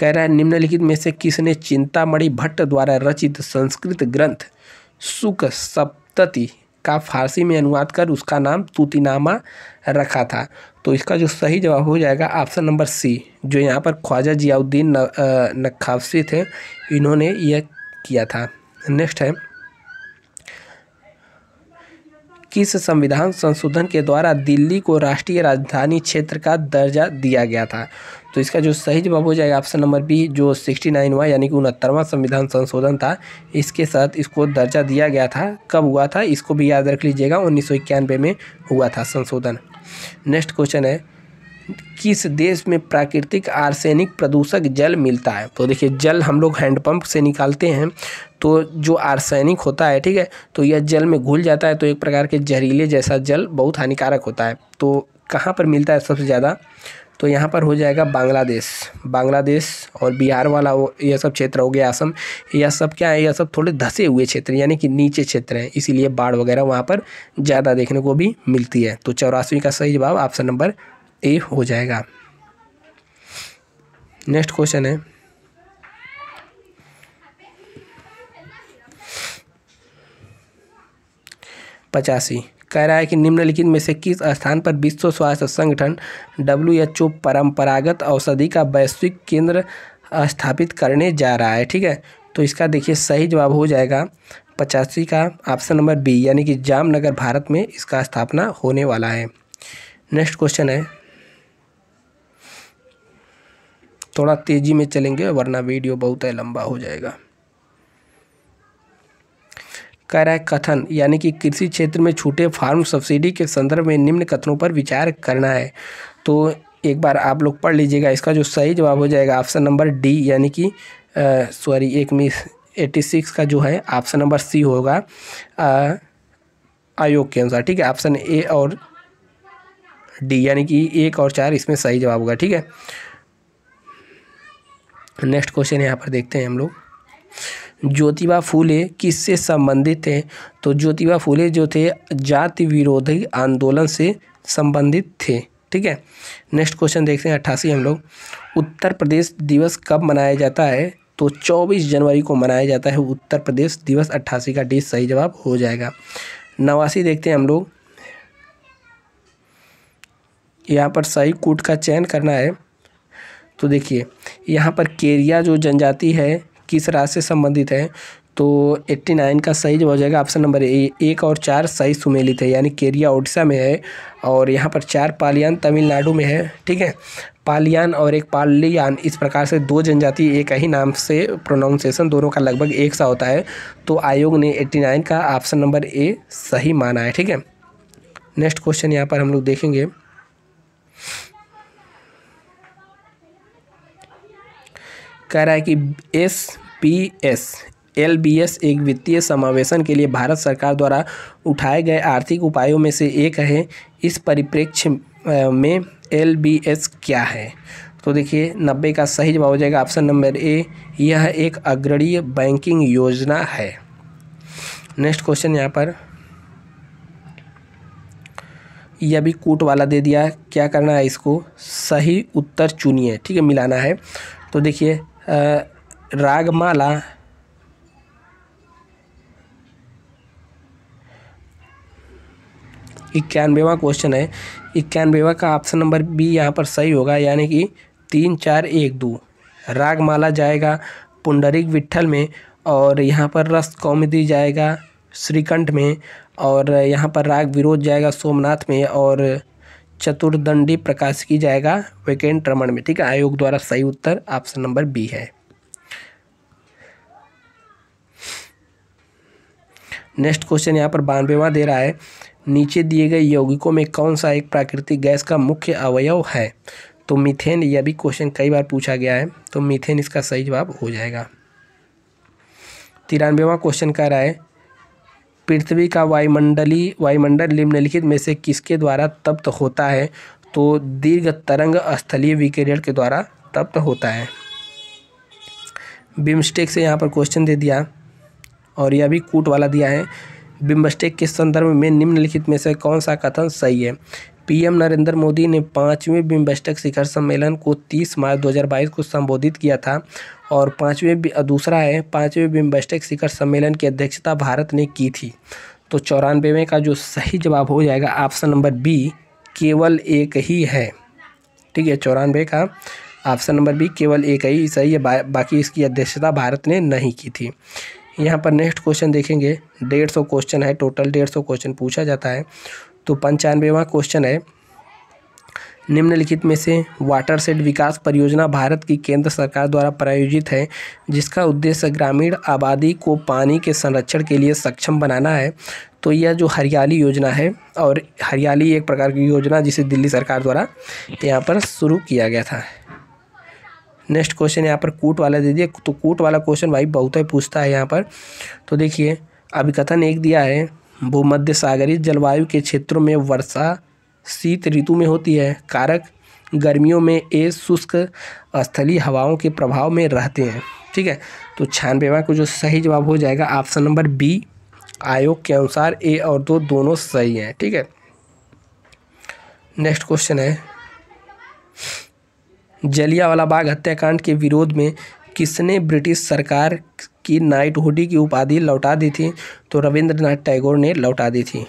कह रहा है, निम्नलिखित में से किसने चिंतामणि भट्ट द्वारा रचित संस्कृत ग्रंथ सुख सप्तति का फारसी में अनुवाद कर उसका नाम तूतीनामा रखा था। तो इसका जो सही जवाब हो जाएगा ऑप्शन नंबर सी, जो यहाँ पर ख्वाजा जियाउद्दीन नखाफसी थे। इन्होंने यह किया था। नेक्स्ट है, किस संविधान संशोधन के द्वारा दिल्ली को राष्ट्रीय राजधानी क्षेत्र का दर्जा दिया गया था? तो इसका जो सही जवाब हो जाएगा ऑप्शन नंबर बी, जो सिक्सटी नाइन हुआ यानी कि उनहत्तरवां संविधान संशोधन था, इसके साथ इसको दर्जा दिया गया था। कब हुआ था? इसको भी याद रख लीजिएगा, उन्नीस सौ इक्यानवे में हुआ था संशोधन। नेक्स्ट क्वेश्चन है, किस देश में प्राकृतिक आर्सेनिक प्रदूषक जल मिलता है? तो देखिए, जल हम लोग हैंडपम्प से निकालते हैं तो जो आर्सेनिक होता है, ठीक है तो यह जल में घुल जाता है तो एक प्रकार के जहरीले जैसा जल बहुत हानिकारक होता है। तो कहाँ पर मिलता है सबसे ज़्यादा? तो यहाँ पर हो जाएगा बांग्लादेश। बांग्लादेश और बिहार वाला यह सब क्षेत्र हो गया असम। यह सब क्या है? यह सब थोड़े धसे हुए क्षेत्र यानी कि नीचे क्षेत्र हैं। इसीलिए बाढ़ वगैरह वहाँ पर ज़्यादा देखने को भी मिलती है। तो चौरासी का सही जवाब ऑप्शन नंबर ए हो जाएगा। नेक्स्ट क्वेश्चन है। पचासी। कह रहा है कि निम्नलिखित में से किस स्थान पर विश्व स्वास्थ्य संगठन डब्ल्यू एच ओ परंपरागत औषधि का वैश्विक केंद्र स्थापित करने जा रहा है? ठीक है तो इसका देखिए सही जवाब हो जाएगा पचासी का ऑप्शन नंबर बी, यानी कि जामनगर, भारत में इसका स्थापना होने वाला है। नेक्स्ट क्वेश्चन है। थोड़ा तेज़ी में चलेंगे, वरना वीडियो बहुत है लंबा हो जाएगा। है कथन, यानी कि कृषि क्षेत्र में छूटे फार्म सब्सिडी के संदर्भ में निम्न कथनों पर विचार करना है। तो एक बार आप लोग पढ़ लीजिएगा, इसका जो सही जवाब हो जाएगा ऑप्शन नंबर डी, यानी कि सॉरी, एक मिस एट्टी सिक्स का जो है, ऑप्शन नंबर सी होगा आयोग के अनुसार, ठीक है? ऑप्शन ए और डी, यानी कि एक और चार, इसमें सही जवाब होगा, ठीक है? नेक्स्ट क्वेश्चन यहाँ पर देखते हैं हम लोग। ज्योतिबा फूले किससे संबंधित थे तो ज्योतिबा फूले जो थे जाति विरोधी आंदोलन से संबंधित थे, ठीक है? नेक्स्ट क्वेश्चन देखते हैं, अट्ठासी हम लोग। उत्तर प्रदेश दिवस कब मनाया जाता है? तो 24 जनवरी को मनाया जाता है। उत्तर प्रदेश दिवस, अट्ठासी का डी सही जवाब हो जाएगा। नवासी देखते हैं हम लोग। यहाँ पर सही कूट का चयन करना है। तो देखिए, यहाँ पर केरिया जो जनजाति है किस राज्य से संबंधित है तो 89 का सही जवाब हो जाएगा ऑप्शन नंबर ए, एक और चार सही सुमेलित है यानी केरिया उड़ीसा में है और यहाँ पर चार पालियान तमिलनाडु में है, ठीक है? पालियान और एक पालियान, इस प्रकार से दो जनजाति एक ही नाम से प्रोनाउंसिएशन दोनों का लगभग एक सा होता है तो आयोग ने 89 का ऑप्शन नंबर ए सही माना है, ठीक है? नेक्स्ट क्वेश्चन यहाँ पर हम लोग देखेंगे। कह रहा है कि S P S L B S एक वित्तीय समावेशन के लिए भारत सरकार द्वारा उठाए गए आर्थिक उपायों में से एक है। इस परिप्रेक्ष्य में एल बी एस क्या है? तो देखिए, नब्बे का सही जवाब हो जाएगा ऑप्शन नंबर ए। यह एक अग्रणीय बैंकिंग योजना है। नेक्स्ट क्वेश्चन यहाँ पर। यह भी कूट वाला दे दिया। क्या करना है इसको? सही उत्तर चुनिए, ठीक है, मिलाना है। तो देखिए रागमाला। इक्यानवेवा क्वेश्चन है। इक्यानवेवा का ऑप्शन नंबर बी यहाँ पर सही होगा, यानी कि तीन, चार, एक, दो। रागमाला जाएगा पुंडरिक विट्ठल में और यहाँ पर रस कौमदी जाएगा श्रीकंठ में और यहाँ पर राग विरोध जाएगा सोमनाथ में और चतुर्दंडी प्रकाश की जाएगा वैकेंट रमन में। ठीक है, आयोग द्वारा सही उत्तर ऑप्शन नंबर बी है। नेक्स्ट क्वेश्चन यहाँ पर बानवेवा दे रहा है, नीचे दिए गए यौगिकों में कौन सा एक प्राकृतिक गैस का मुख्य अवयव है? तो मीथेन, यह भी क्वेश्चन कई बार पूछा गया है तो मीथेन इसका सही जवाब हो जाएगा। तिरानवेवा क्वेश्चन कह रहा है पृथ्वी का वायुमंडली, वायुमंडल निम्नलिखित में से किसके द्वारा तप्त होता है? तो दीर्घ तरंग स्थलीय विकिरण के द्वारा तप्त होता है। बिमस्टेक से यहाँ पर क्वेश्चन दे दिया और यह भी कूट वाला दिया है। बिम्बस्टेक के संदर्भ में निम्नलिखित में से कौन सा कथन सही है? पीएम नरेंद्र मोदी ने पाँचवें बिम्बस्टेक शिखर सम्मेलन को 30 मार्च 2022 को संबोधित किया था और पाँचवें दूसरा है पाँचवें बिम्बस्टेक शिखर सम्मेलन की अध्यक्षता भारत ने की थी। तो चौरानवेवें का जो सही जवाब हो जाएगा ऑप्शन नंबर बी केवल एक ही है। ठीक है चौरानवे का ऑप्शन नंबर बी केवल एक ही सही है बा, बाकी इसकी अध्यक्षता भारत ने नहीं की थी। यहाँ पर नेक्स्ट क्वेश्चन देखेंगे। डेढ़ सौ क्वेश्चन है टोटल डेढ़ सौ क्वेश्चन पूछा जाता है। तो पंचानवेवा क्वेश्चन है। निम्नलिखित में से वाटर सेट विकास परियोजना भारत की केंद्र सरकार द्वारा प्रायोजित है, जिसका उद्देश्य ग्रामीण आबादी को पानी के संरक्षण के लिए सक्षम बनाना है। तो यह जो हरियाली योजना है, और हरियाली एक प्रकार की योजना जिसे दिल्ली सरकार द्वारा यहाँ पर शुरू किया गया था। नेक्स्ट क्वेश्चन यहाँ पर कूट वाला दे दिए तो कूट वाला क्वेश्चन भाई बहुत ही पूछता है यहाँ पर। तो देखिए, अभिकथन एक दिया है भूमध्य सागरीय जलवायु के क्षेत्रों में वर्षा, शीत ऋतु में होती है। कारक, गर्मियों में ए शुष्क स्थलीय हवाओं के प्रभाव में रहते हैं। ठीक है तो छियानवेवा को जो सही जवाब हो जाएगा ऑप्शन नंबर बी, आयोग के अनुसार ए और दो दोनों सही हैं। ठीक है, नेक्स्ट क्वेश्चन है। जलियावाला बाग हत्याकांड के विरोध में किसने ब्रिटिश सरकार की नाइट हुडी की उपाधि लौटा दी थी तो रविंद्रनाथ टैगोर ने लौटा दी थी।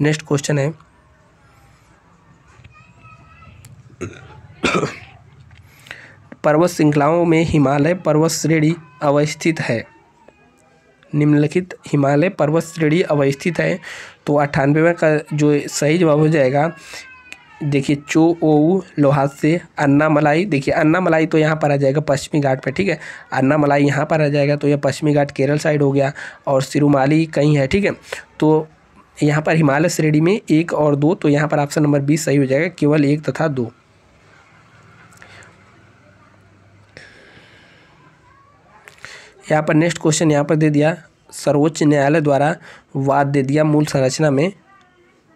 नेक्स्ट क्वेश्चन है। पर्वत श्रृंखलाओं में हिमालय पर्वत श्रेणी अवस्थित है। निम्नलिखित हिमालय पर्वत श्रेणी अवस्थित है तो अट्ठानवे का जो सही जवाब हो जाएगा देखिए, चो, ओ लोहा से अन्ना मलाई। देखिए, अन्ना मलाई तो यहाँ पर आ जाएगा पश्चिमी घाट पे, ठीक है? अन्ना मलाई यहाँ पर आ जाएगा तो यह पश्चिमी घाट केरल साइड हो गया और सिरुमाली कहीं है, ठीक है? तो यहाँ पर हिमालय श्रेणी में एक और दो तो यहाँ पर ऑप्शन नंबर बीस सही हो जाएगा, केवल एक तथा दो। यहाँ पर नेक्स्ट क्वेश्चन यहाँ पर दे दिया। सर्वोच्च न्यायालय द्वारा वाद दे दिया मूल संरचना में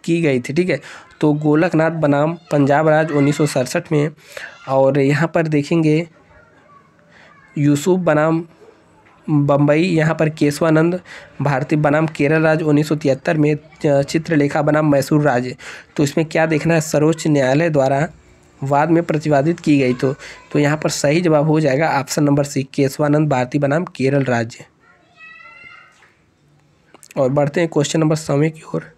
की गई थी, ठीक है? तो गोलकनाथ बनाम पंजाब राज उन्नीस सौ सड़सठ में। और यहाँ पर देखेंगे, यूसुफ बनाम बम्बई यहाँ पर केशवानंद, भारती बनाम केरल राज्य उन्नीस सौ तिहत्तर में चित्रलेखा बनाम मैसूर राज्य तो इसमें क्या देखना है? सर्वोच्च न्यायालय द्वारा वाद में प्रतिवादित की गई तो तो यहाँ पर सही जवाब हो जाएगा option number C, Keshavananda, Bharati बनाम केरल राज्य और बढ़ते हैं क्वेश्चन नंबर समय की ओर।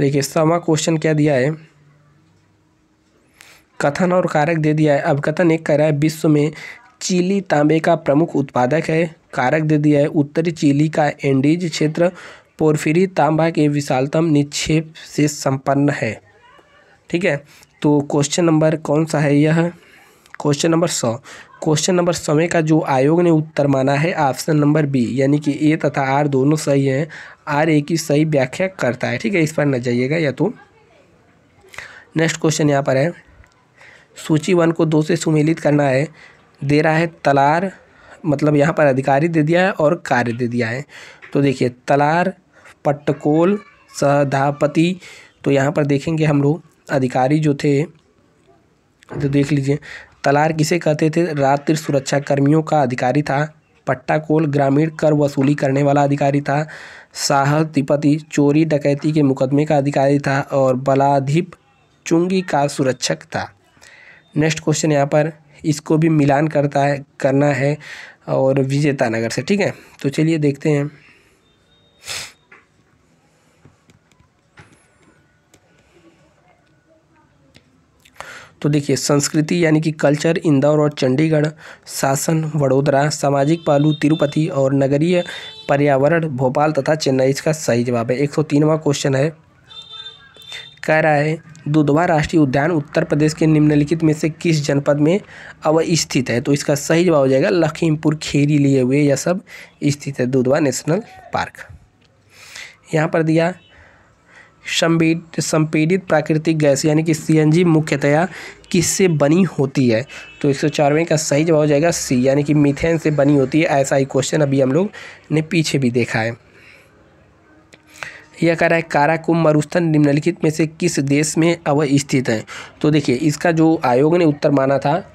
देखिए सवा क्वेश्चन क्या दिया है? कथन और कारक दे दिया है। अब कथन एक कह रहा है, विश्व में चीली तांबे का प्रमुख उत्पादक है। कारक दे दिया है, उत्तरी चीली का एंडीज क्षेत्र पोरफिरी तांबा के विशालतम निक्षेप से संपन्न है। ठीक है तो क्वेश्चन नंबर कौन सा है यह? क्वेश्चन नंबर सौ। क्वेश्चन नंबर समय का जो आयोग ने उत्तर माना है, ऑप्शन नंबर बी, यानी कि ए तथा आर दोनों सही हैं, आर ए की सही व्याख्या करता है। ठीक है, इस पर न जाइएगा, या तो। नेक्स्ट क्वेश्चन यहाँ पर है। सूची वन को दो से सुमेलित करना है। दे रहा है तलार मतलब यहाँ पर अधिकारी दे दिया है और कार्य दे दिया है। तो देखिए, तलार, पट्टकोल सधापति तो यहाँ पर देखेंगे हम लोग अधिकारी जो थे तो देख लीजिए तलार किसे कहते थे? रात्रि सुरक्षा कर्मियों का अधिकारी था। पट्टाकोल ग्रामीण कर वसूली करने वाला अधिकारी था। साहतिपति चोरी, डकैती के मुकदमे का अधिकारी था और बलाधिप चुंगी का सुरक्षक था। नेक्स्ट क्वेश्चन यहाँ पर। इसको भी मिलान करता है, करना है और विजेता नगर से, ठीक है? तो चलिए देखते हैं। तो देखिए, संस्कृति यानी कि कल्चर इंदौर और चंडीगढ़, शासन, वडोदरा, सामाजिक पहलू, तिरुपति और नगरीय पर्यावरण, भोपाल तथा चेन्नई इसका सही जवाब है। एक सौ तीनवा क्वेश्चन है। कह रहा है, दुधवा राष्ट्रीय उद्यान उत्तर प्रदेश के निम्नलिखित में से किस जनपद में अवस्थित है? तो इसका सही जवाब हो जाएगा, लखीमपुर, खेरी, लिए हुए यह सब स्थित है दुधवा नेशनल पार्क। यहाँ पर दिया संपीडित प्राकृतिक गैस, यानी कि सीएनजी मुख्यतया किससे बनी होती है? तो एक सौ चारवें का सही जवाब हो जाएगा सी यानी कि मीथेन से बनी होती है, ऐसा ही क्वेश्चन अभी हम लोग ने पीछे भी देखा है। यह कह रहा है, काराकुम मरुस्थल निम्नलिखित में से किस देश में अवस्थित है? तो देखिए, इसका जो आयोग ने उत्तर माना था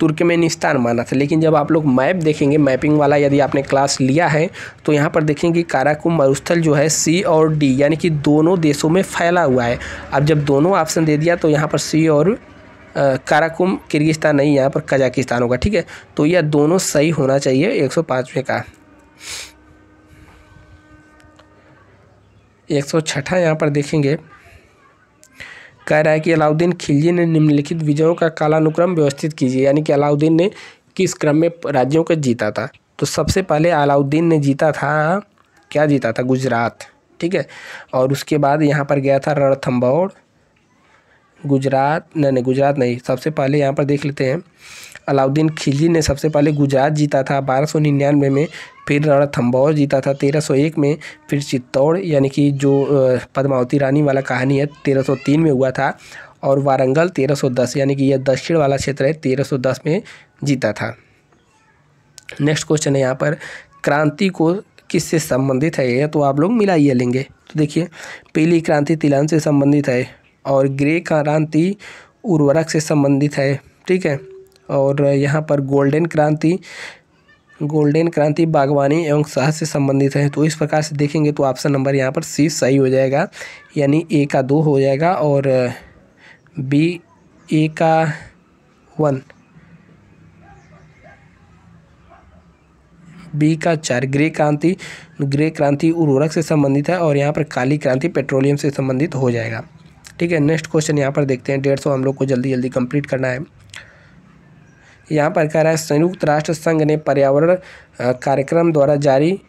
तुर्कमेनिस्तान माना था। लेकिन जब आप लोग मैप देखेंगे, मैपिंग वाला यदि आपने क्लास लिया है तो यहाँ पर देखेंगे काराकुम मरुस्थल जो है, सी और डी, यानी कि दोनों देशों में फैला हुआ है। अब जब दोनों ऑप्शन दे दिया तो यहाँ पर सी और काराकुम, किर्गिस्तान नहीं, यहाँ पर कजाकिस्तान होगा, ठीक है? तो यह दोनों सही होना चाहिए, एक पाँचवें का। एक सौ छठा यहाँ पर देखेंगे। कह रहा है कि अलाउद्दीन खिलजी ने निम्नलिखित विजयों का कालानुक्रम व्यवस्थित कीजिए, यानी कि अलाउद्दीन ने किस क्रम में राज्यों को जीता था। तो सबसे पहले अलाउद्दीन ने जीता था, क्या जीता था? गुजरात, ठीक है? और उसके बाद यहाँ पर गया था रणथम्बौर गुजरात, नहीं नहीं, गुजरात नहीं, सबसे पहले यहाँ पर देख लेते हैं। अलाउद्दीन खिलजी ने सबसे पहले गुजरात जीता था, बारह निन्यानवे में फिर रणथम्बौर जीता था, तेरह सौ एक में फिर चित्तौड़, यानी कि जो पद्मावती रानी वाला कहानी है, तेरह सौ तीन में हुआ था और वारंगल तेरह सौ दस, यानी कि यह दक्षिण वाला क्षेत्र है, तेरह सौ दस में जीता था। नेक्स्ट क्वेश्चन है यहाँ पर, क्रांति को किससे संबंधित है? यह तो आप लोग मिलाइए लेंगे। तो देखिए, पीली क्रांति तिलान से संबंधित है और ग्रे क्रांति उर्वरक से संबंधित है, ठीक है? और यहाँ पर गोल्डन क्रांति गोल्डन क्रांति बागवानी एवं साहस से संबंधित है। तो इस प्रकार से देखेंगे तो ऑप्शन नंबर यहाँ पर सी सही हो जाएगा, यानी ए का दो हो जाएगा और बी ए का वन बी का चार, ग्रे क्रांति ग्रे क्रांति उर्वरक से संबंधित है और यहाँ पर काली क्रांति पेट्रोलियम से संबंधित हो जाएगा। ठीक है नेक्स्ट क्वेश्चन यहाँ पर देखते हैं, डेढ़ सौ हम लोग को जल्दी जल्दी कंप्लीट करना है। यहाँ पर कह रहा है, संयुक्त राष्ट्र संघ ने पर्यावरण कार्यक्रम द्वारा जारी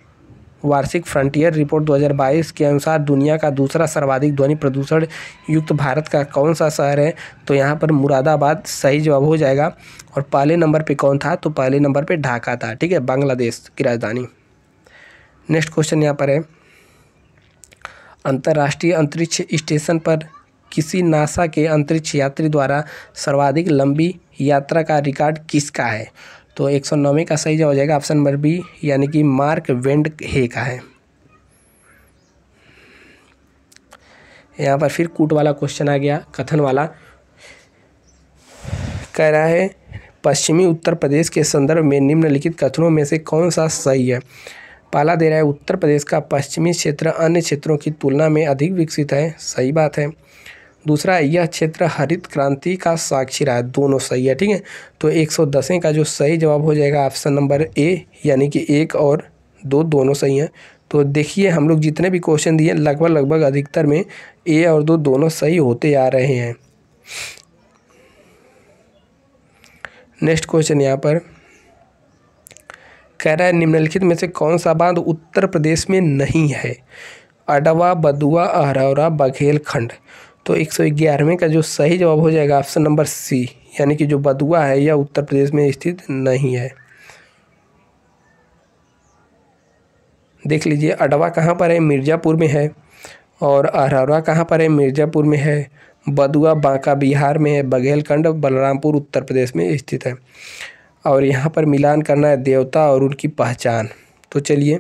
वार्षिक फ्रंटियर रिपोर्ट 2022 के अनुसार दुनिया का दूसरा सर्वाधिक ध्वनि प्रदूषण युक्त भारत का कौन सा शहर है? तो यहाँ पर मुरादाबाद सही जवाब हो जाएगा और पहले नंबर पे कौन था? तो पहले नंबर पे ढाका था, ठीक है? बांग्लादेश की राजधानी। नेक्स्ट क्वेश्चन यहाँ पर है। अंतर्राष्ट्रीय अंतरिक्ष स्टेशन पर किसी नासा के अंतरिक्ष यात्री द्वारा सर्वाधिक लंबी यात्रा का रिकॉर्ड किसका है? तो एक सौ नौवीं का सही जवाब हो जाएगा ऑप्शन नंबर बी, यानी कि मार्क वेंड हे। का है यहाँ पर फिर कूट वाला क्वेश्चन आ गया, कथन वाला। कह रहा है, पश्चिमी उत्तर प्रदेश के संदर्भ में निम्नलिखित कथनों में से कौन सा सही है? पहला दे रहा है, उत्तर प्रदेश का पश्चिमी क्षेत्र अन्य क्षेत्रों की तुलना में अधिक विकसित है। सही बात है। दूसरा यह क्षेत्र हरित क्रांति का साक्षी रहा है। दोनों सही है, ठीक है? तो एक सौ दसें का जो सही जवाब हो जाएगा ऑप्शन नंबर ए, यानी कि एक और दो दोनों सही हैं। तो देखिए, हम लोग जितने भी क्वेश्चन दिए, लगभग लगभग अधिकतर में ए और दो दोनों सही होते आ रहे हैं। नेक्स्ट क्वेश्चन यहाँ पर। कह रहा है, निम्नलिखित में से कौन सा बाँध उत्तर प्रदेश में नहीं है? अडवा, बदुआ, अहरौरा बघेल खंड तो एक सौ ग्यारहवें का जो सही जवाब हो जाएगा ऑप्शन नंबर सी, यानी कि जो बदुआ है यह उत्तर प्रदेश में स्थित नहीं है। देख लीजिए, अडवा कहाँ पर है? मिर्ज़ापुर में है। और अरहरा कहाँ पर है? मिर्ज़ापुर में है। बदुआ बांका बिहार में है। बघेलखंड, बलरामपुर, उत्तर प्रदेश में स्थित है। और यहाँ पर मिलान करना है देवता और उनकी पहचान। तो चलिए,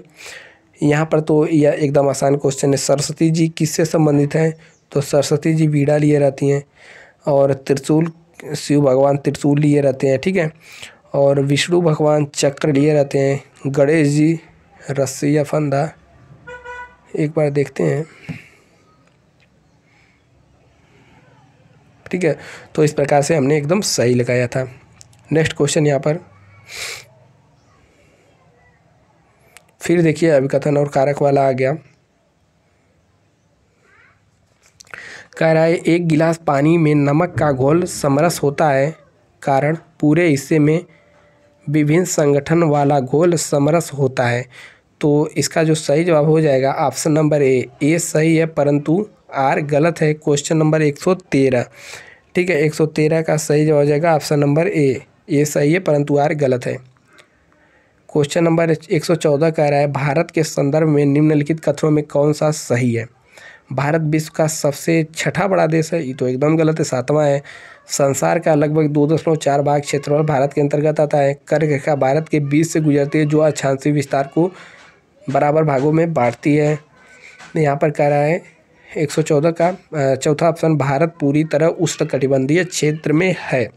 यहाँ पर तो यह एकदम आसान क्वेश्चन है। सरस्वती जी किससे संबंधित हैं? तो सरस्वती जी बीड़ा लिए रहती हैं और त्रिशूल, शिव भगवान त्रिशूल लिए रहते हैं, ठीक है? और विष्णु भगवान चक्र लिए रहते हैं, गणेश जी, रस्सी या फंदा। एक बार देखते हैं। ठीक है तो इस प्रकार से हमने एकदम सही लगाया था। नेक्स्ट क्वेश्चन यहाँ पर। फिर देखिए अभिकथन और कारक वाला आ गया। कह रहा है एक गिलास पानी में नमक का घोल समरस होता है। कारण पूरे हिस्से में विभिन्न संगठन वाला घोल समरस होता है। तो इसका जो सही जवाब हो जाएगा ऑप्शन नंबर ए। ए सही है, परंतु आर गलत है। क्वेश्चन नंबर एक सौ तेरह। ठीक है, एक सौ तेरह का सही जवाब हो जाएगा ऑप्शन नंबर ए। ए सही है, परंतु आर गलत है। क्वेश्चन नंबर एक सौ चौदह कह रहा है, भारत के संदर्भ में निम्नलिखित कथनों में कौन सा सही है? भारत विश्व का सबसे छठा बड़ा देश है। ये तो एकदम गलत है, सातवां है। संसार का लगभग दो दशमलव चार भाग क्षेत्रफल भारत के अंतर्गत आता है। कर्क रेखा भारत के बीच से गुजरती है, जो अक्षांशीय विस्तार को बराबर भागों में बांटती है। यहाँ पर कह रहा है, एक सौ चौदह का चौथा ऑप्शन, भारत पूरी तरह उष्ण कटिबंधीय क्षेत्र में है।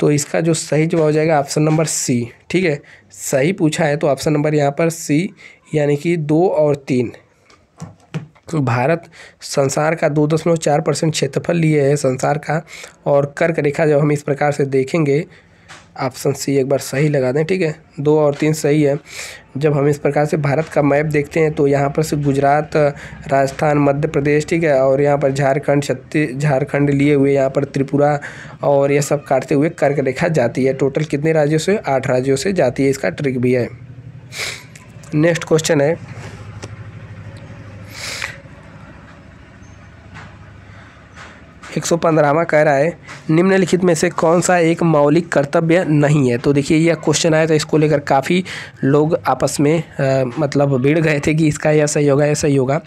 तो इसका जो सही जवाब हो जाएगा ऑप्शन नंबर सी, ठीक है? सही पूछा है तो ऑप्शन नंबर यहाँ पर सी, यानी कि दो और तीन। भारत संसार का दो दशमलव चार परसेंट क्षेत्रफल लिए है संसार का। और कर्क रेखा जब हम इस प्रकार से देखेंगे, ऑप्शन सी एक बार सही लगा दें, ठीक है? दो और तीन सही है। जब हम इस प्रकार से भारत का मैप देखते हैं तो यहाँ पर से गुजरात, राजस्थान, मध्य प्रदेश, ठीक है? और यहाँ पर झारखंड, छत्तीस, झारखंड लिए हुए यहाँ पर त्रिपुरा और ये सब काटते हुए कर्क रेखा जाती है। टोटल कितने राज्यों से? आठ राज्यों से जाती है, इसका ट्रिक भी है। नेक्स्ट क्वेश्चन है एक सौ पंद्रहवा कह रहा है निम्नलिखित में से कौन सा एक मौलिक कर्तव्य नहीं है? तो देखिए यह क्वेश्चन आया तो इसको लेकर काफ़ी लोग आपस में आ, मतलब भिड़ गए थे कि इसका यह सही होगा यह सही होगा।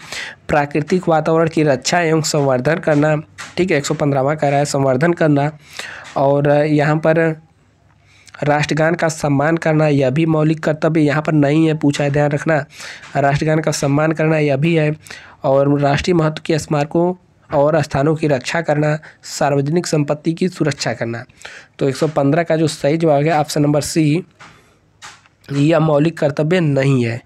प्राकृतिक वातावरण की रक्षा एवं संवर्धन करना ठीक है एक सौ पंद्रहवा कह रहा है संवर्धन करना। और यहाँ पर राष्ट्रगान का सम्मान करना यह भी मौलिक कर्तव्य यहाँ पर नहीं है पूछा है ध्यान रखना। राष्ट्रगान का सम्मान करना यह भी है। और राष्ट्रीय महत्व के स्मारकों और स्थानों की रक्षा करना, सार्वजनिक संपत्ति की सुरक्षा करना। तो 115 का जो सही जवाब है ऑप्शन नंबर सी यह मौलिक कर्तव्य नहीं है।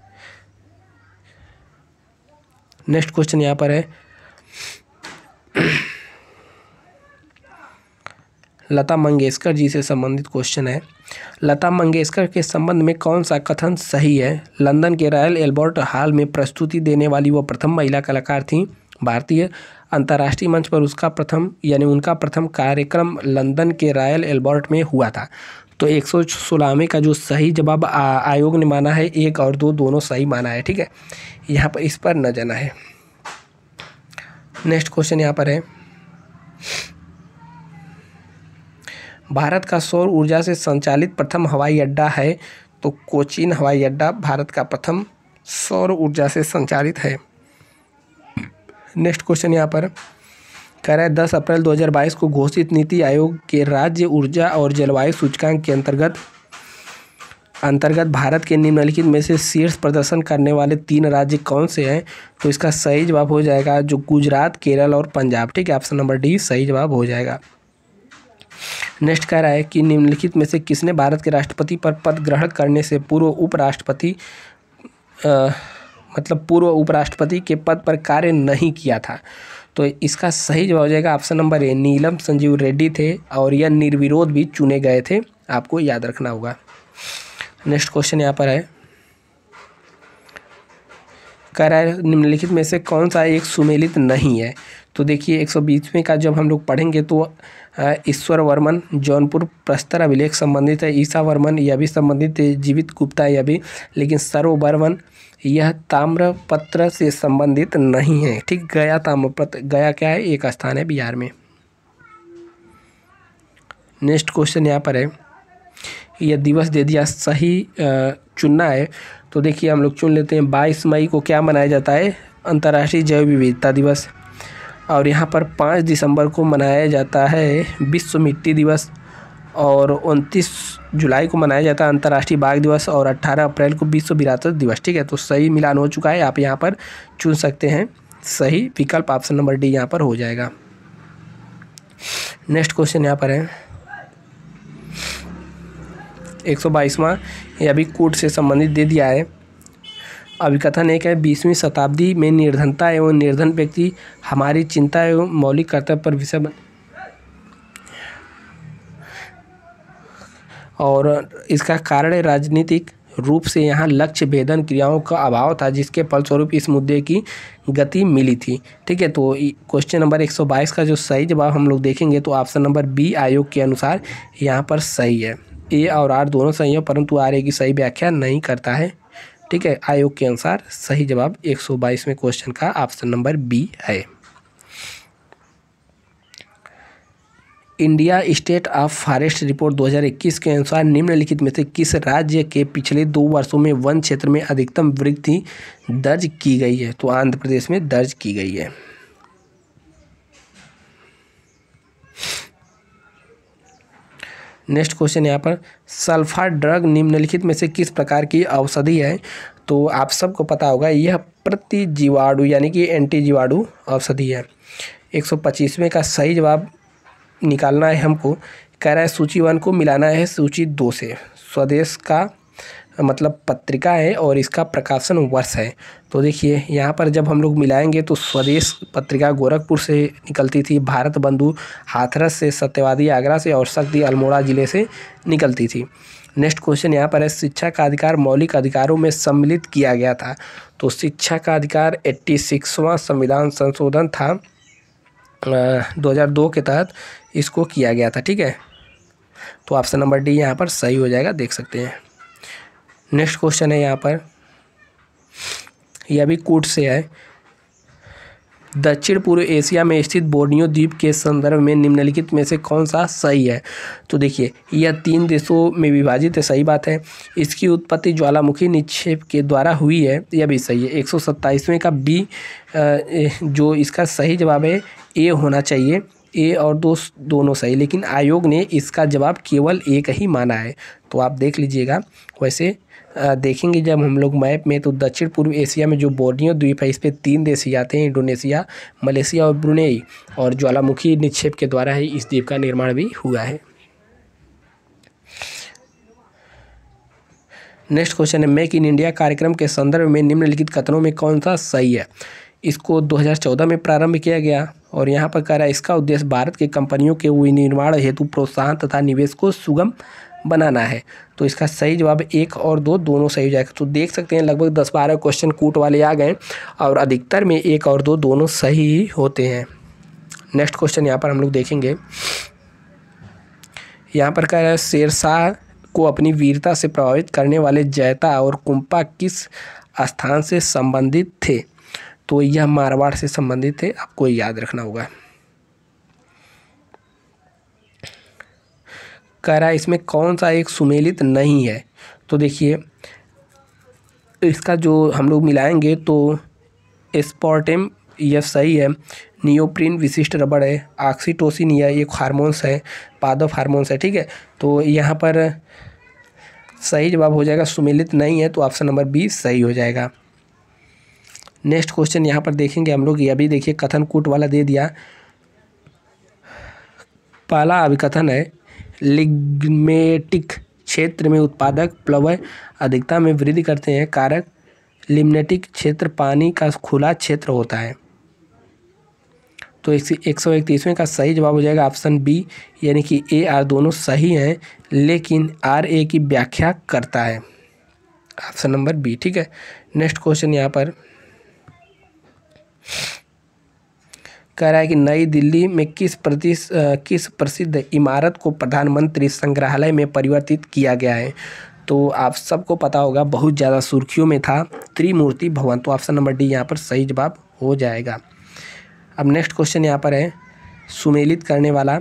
नेक्स्ट क्वेश्चन यहाँ पर है। लता मंगेशकर जी से संबंधित क्वेश्चन है। लता मंगेशकर के संबंध में कौन सा कथन सही है? लंदन के रॉयल एल्बर्ट हॉल में प्रस्तुति देने वाली वो प्रथम महिला कलाकार थी, भारतीय। अंतर्राष्ट्रीय मंच पर उसका प्रथम, यानी उनका प्रथम कार्यक्रम लंदन के रॉयल एल्बर्ट में हुआ था। तो एक सौ सोलहवें का जो सही जवाब आयोग ने माना है, एक और दो दोनों सही माना है, ठीक है? यहाँ पर इस पर न जाना है नेक्स्ट क्वेश्चन यहाँ पर है। भारत का सौर ऊर्जा से संचालित प्रथम हवाई अड्डा है तो कोचीन हवाई अड्डा भारत का प्रथम सौर ऊर्जा से संचालित है। नेक्स्ट क्वेश्चन यहाँ पर कह रहा है, दस अप्रैल 2022 को घोषित नीति आयोग के राज्य ऊर्जा और जलवायु सूचकांक के अंतर्गत अंतर्गत भारत के निम्नलिखित में से शीर्ष प्रदर्शन करने वाले तीन राज्य कौन से हैं? तो इसका सही जवाब हो जाएगा जो गुजरात, केरल और पंजाब। ठीक है, ऑप्शन नंबर डी, सही जवाब हो जाएगा। नेक्स्ट कह रहा है कि निम्नलिखित में से किसने भारत के राष्ट्रपति पर पद ग्रहण करने से पूर्व उपराष्ट्रपति मतलब पूर्व उपराष्ट्रपति के पद पर कार्य नहीं किया था। तो इसका सही जवाब हो जाएगा option number A, Neelam. Sanjiva Reddy थे और यह निर्विरोध भी चुने गए थे। आपको याद रखना होगा। नेक्स्ट क्वेश्चन यहाँ पर है। कह रहा है, निम्नलिखित में से कौन सा एक सुमेलित नहीं है? तो देखिए, एक सौ बीसवें का जब हम लोग पढ़ेंगे तो ईश्वर वर्मन जौनपुर, प्रस्तर अभिलेख संबंधित है ईसा वर्मन यह भी संबंधित है, जीवित गुप्ता, यह भी। लेकिन सर्ववर्मन यह ताम्रपत्र से संबंधित नहीं है। ठीक, गया ताम्रपत्र गया क्या है? एक स्थान है बिहार में। नेक्स्ट क्वेश्चन यहाँ पर है। यह दिवस दे दिया, सही चुनना है। तो देखिए, हम लोग चुन लेते हैं। बाईस मई को क्या मनाया जाता है? अंतर्राष्ट्रीय जैव विविधता दिवस। और यहाँ पर पाँच दिसंबर को मनाया जाता है विश्व मिट्टी दिवस। और उनतीस जुलाई को मनाया जाता है अंतर्राष्ट्रीय बाघ दिवस और अट्ठारह अप्रैल को विश्व विरासत दिवस, ठीक है? तो सही मिलान हो चुका है, आप यहाँ पर चुन सकते हैं। सही विकल्प ऑप्शन नंबर डी यहाँ पर हो जाएगा। नेक्स्ट क्वेश्चन यहाँ पर है। एक सौ बाईसवां यह भी कूट से संबंधित दे दिया है। अभिकथन एक है, बीसवीं शताब्दी में निर्धनता एवं निर्धन व्यक्ति हमारी चिंता एवं मौलिक कर्तव्य पर विषय और इसका कारण राजनीतिक रूप से यहाँ लक्ष्य भेदन क्रियाओं का अभाव था, जिसके फलस्वरूप इस मुद्दे की गति मिली थी। ठीक है तो क्वेश्चन नंबर 122 का जो सही जवाब हम लोग देखेंगे तो ऑप्शन नंबर बी आयोग के अनुसार यहाँ पर सही है। ए और आर दोनों सही है, परंतु आर ए की सही व्याख्या नहीं करता है। ठीक है, आयोग के अनुसार सही जवाब 122वें क्वेश्चन का ऑप्शन नंबर बी है। India state of forest report 2021 के अनुसार निम्नलिखित में से किस राज्य के पिछले दो वर्षों में वन क्षेत्र में अधिकतम वृद्धि दर्ज की गई है? तो आंध्र प्रदेश में दर्ज की गई है। नेक्स्ट क्वेश्चन यहाँ पर। सल्फा ड्रग निम्नलिखित में से किस प्रकार की औषधि है? तो आप सबको पता होगा, यह प्रति जीवाणु यानी कि एंटी जीवाणु औषधि है। एक सौ पच्चीसवें का सही जवाब निकालना है हमको, कह रहा है सूची वन को मिलाना है सूची दो से। स्वदेश का मतलब पत्रिका है और इसका प्रकाशन वर्ष है। तो देखिए, यहाँ पर जब हम लोग मिलाएँगे तो स्वदेश पत्रिका गोरखपुर से निकलती थी, भारत बंधु हाथरस से, सत्यवादी आगरा से और शक्ति अल्मोड़ा ज़िले से निकलती थी। नेक्स्ट क्वेश्चन यहाँ पर है, शिक्षा का अधिकार मौलिक अधिकारों में सम्मिलित किया गया था। तो शिक्षा का अधिकार एट्टी सिक्सवां संविधान संशोधन था दो हज़ार दो के तहत। इसको किया गया था, ठीक है? तो ऑप्शन नंबर डी यहाँ पर सही हो जाएगा, देख सकते हैं। नेक्स्ट क्वेश्चन है यहाँ पर। यह भी कूट से है। दक्षिण पूर्व एशिया में स्थित बोर्नियो द्वीप के संदर्भ में निम्नलिखित में से कौन सा सही है? तो देखिए, यह तीन देशों में विभाजित है, सही बात है। इसकी उत्पत्ति ज्वालामुखी निक्षेप के द्वारा हुई है, यह भी सही है। एक का बी जो इसका सही जवाब है ए होना चाहिए। ए और दो दोनों सही, लेकिन आयोग ने इसका जवाब केवल एक ही माना है। तो आप देख लीजिएगा, वैसे देखेंगे जब हम लोग मैप में तो दक्षिण पूर्व एशिया में जो बोर्नियो द्वीप है, इस पर तीन देश ही आते हैं, इंडोनेशिया, मलेशिया और ब्रुनेई, और ज्वालामुखी निक्षेप के द्वारा ही इस द्वीप का निर्माण भी हुआ है। नेक्स्ट क्वेश्चन है, मेक इन इंडिया कार्यक्रम के संदर्भ में निम्नलिखित कथनों में कौन सा सही है? इसको 2014 में प्रारंभ किया गया। और यहाँ पर कह रहा है, इसका उद्देश्य भारत की कंपनियों के विनिर्माण हेतु प्रोत्साहन तथा निवेश को सुगम बनाना है। तो इसका सही जवाब एक और दो, दोनों सही हो जाएगा। तो देख सकते हैं, लगभग दस बारह क्वेश्चन कूट वाले आ गए और अधिकतर में एक और दो, दोनों सही होते हैं। नेक्स्ट क्वेश्चन यहाँ पर हम लोग देखेंगे। यहाँ पर कह रहा है, शेरशाह को अपनी वीरता से प्रभावित करने वाले जयता और कुंपा किस स्थान से संबंधित थे? तो यह मारवाड़ से संबंधित है आपको याद रखना होगा। कह रहा है इसमें कौन सा एक सुमेलित नहीं है? तो देखिए, इसका जो हम लोग मिलाएँगे तो स्पॉर्टेम यह सही है। नियोप्रिन विशिष्ट रबड़ है ऑक्सीटोसिन यह एक हार्मोन्स है पादव हार्मोन्स है, ठीक है? तो यहाँ पर सही जवाब हो जाएगा, सुमेलित नहीं है तो ऑप्शन नंबर बी सही हो जाएगा। नेक्स्ट क्वेश्चन यहाँ पर देखेंगे हम लोग। यह भी देखिए, कथन कूट वाला दे दिया। पहला अभिकथन है, लिग्मेटिक क्षेत्र में उत्पादक प्लवय अधिकता में वृद्धि करते हैं, कारक लिम्नेटिक क्षेत्र पानी का खुला क्षेत्र होता है। तो एक सौ इकतीसवें का सही जवाब हो जाएगा ऑप्शन बी, यानी कि ए आर दोनों सही हैं, लेकिन आर ए की व्याख्या करता है। ऑप्शन नंबर बी, ठीक है। नेक्स्ट क्वेश्चन यहाँ पर कह रहा है कि नई दिल्ली में किस प्रति किस प्रसिद्ध इमारत को प्रधानमंत्री संग्रहालय में परिवर्तित किया गया है? तो आप सबको पता होगा, बहुत ज़्यादा सुर्खियों में था। त्रिमूर्ति भवन तो ऑप्शन नंबर डी, यहाँ पर सही जवाब हो जाएगा। अब नेक्स्ट क्वेश्चन यहाँ पर है, सुमेलित करने वाला।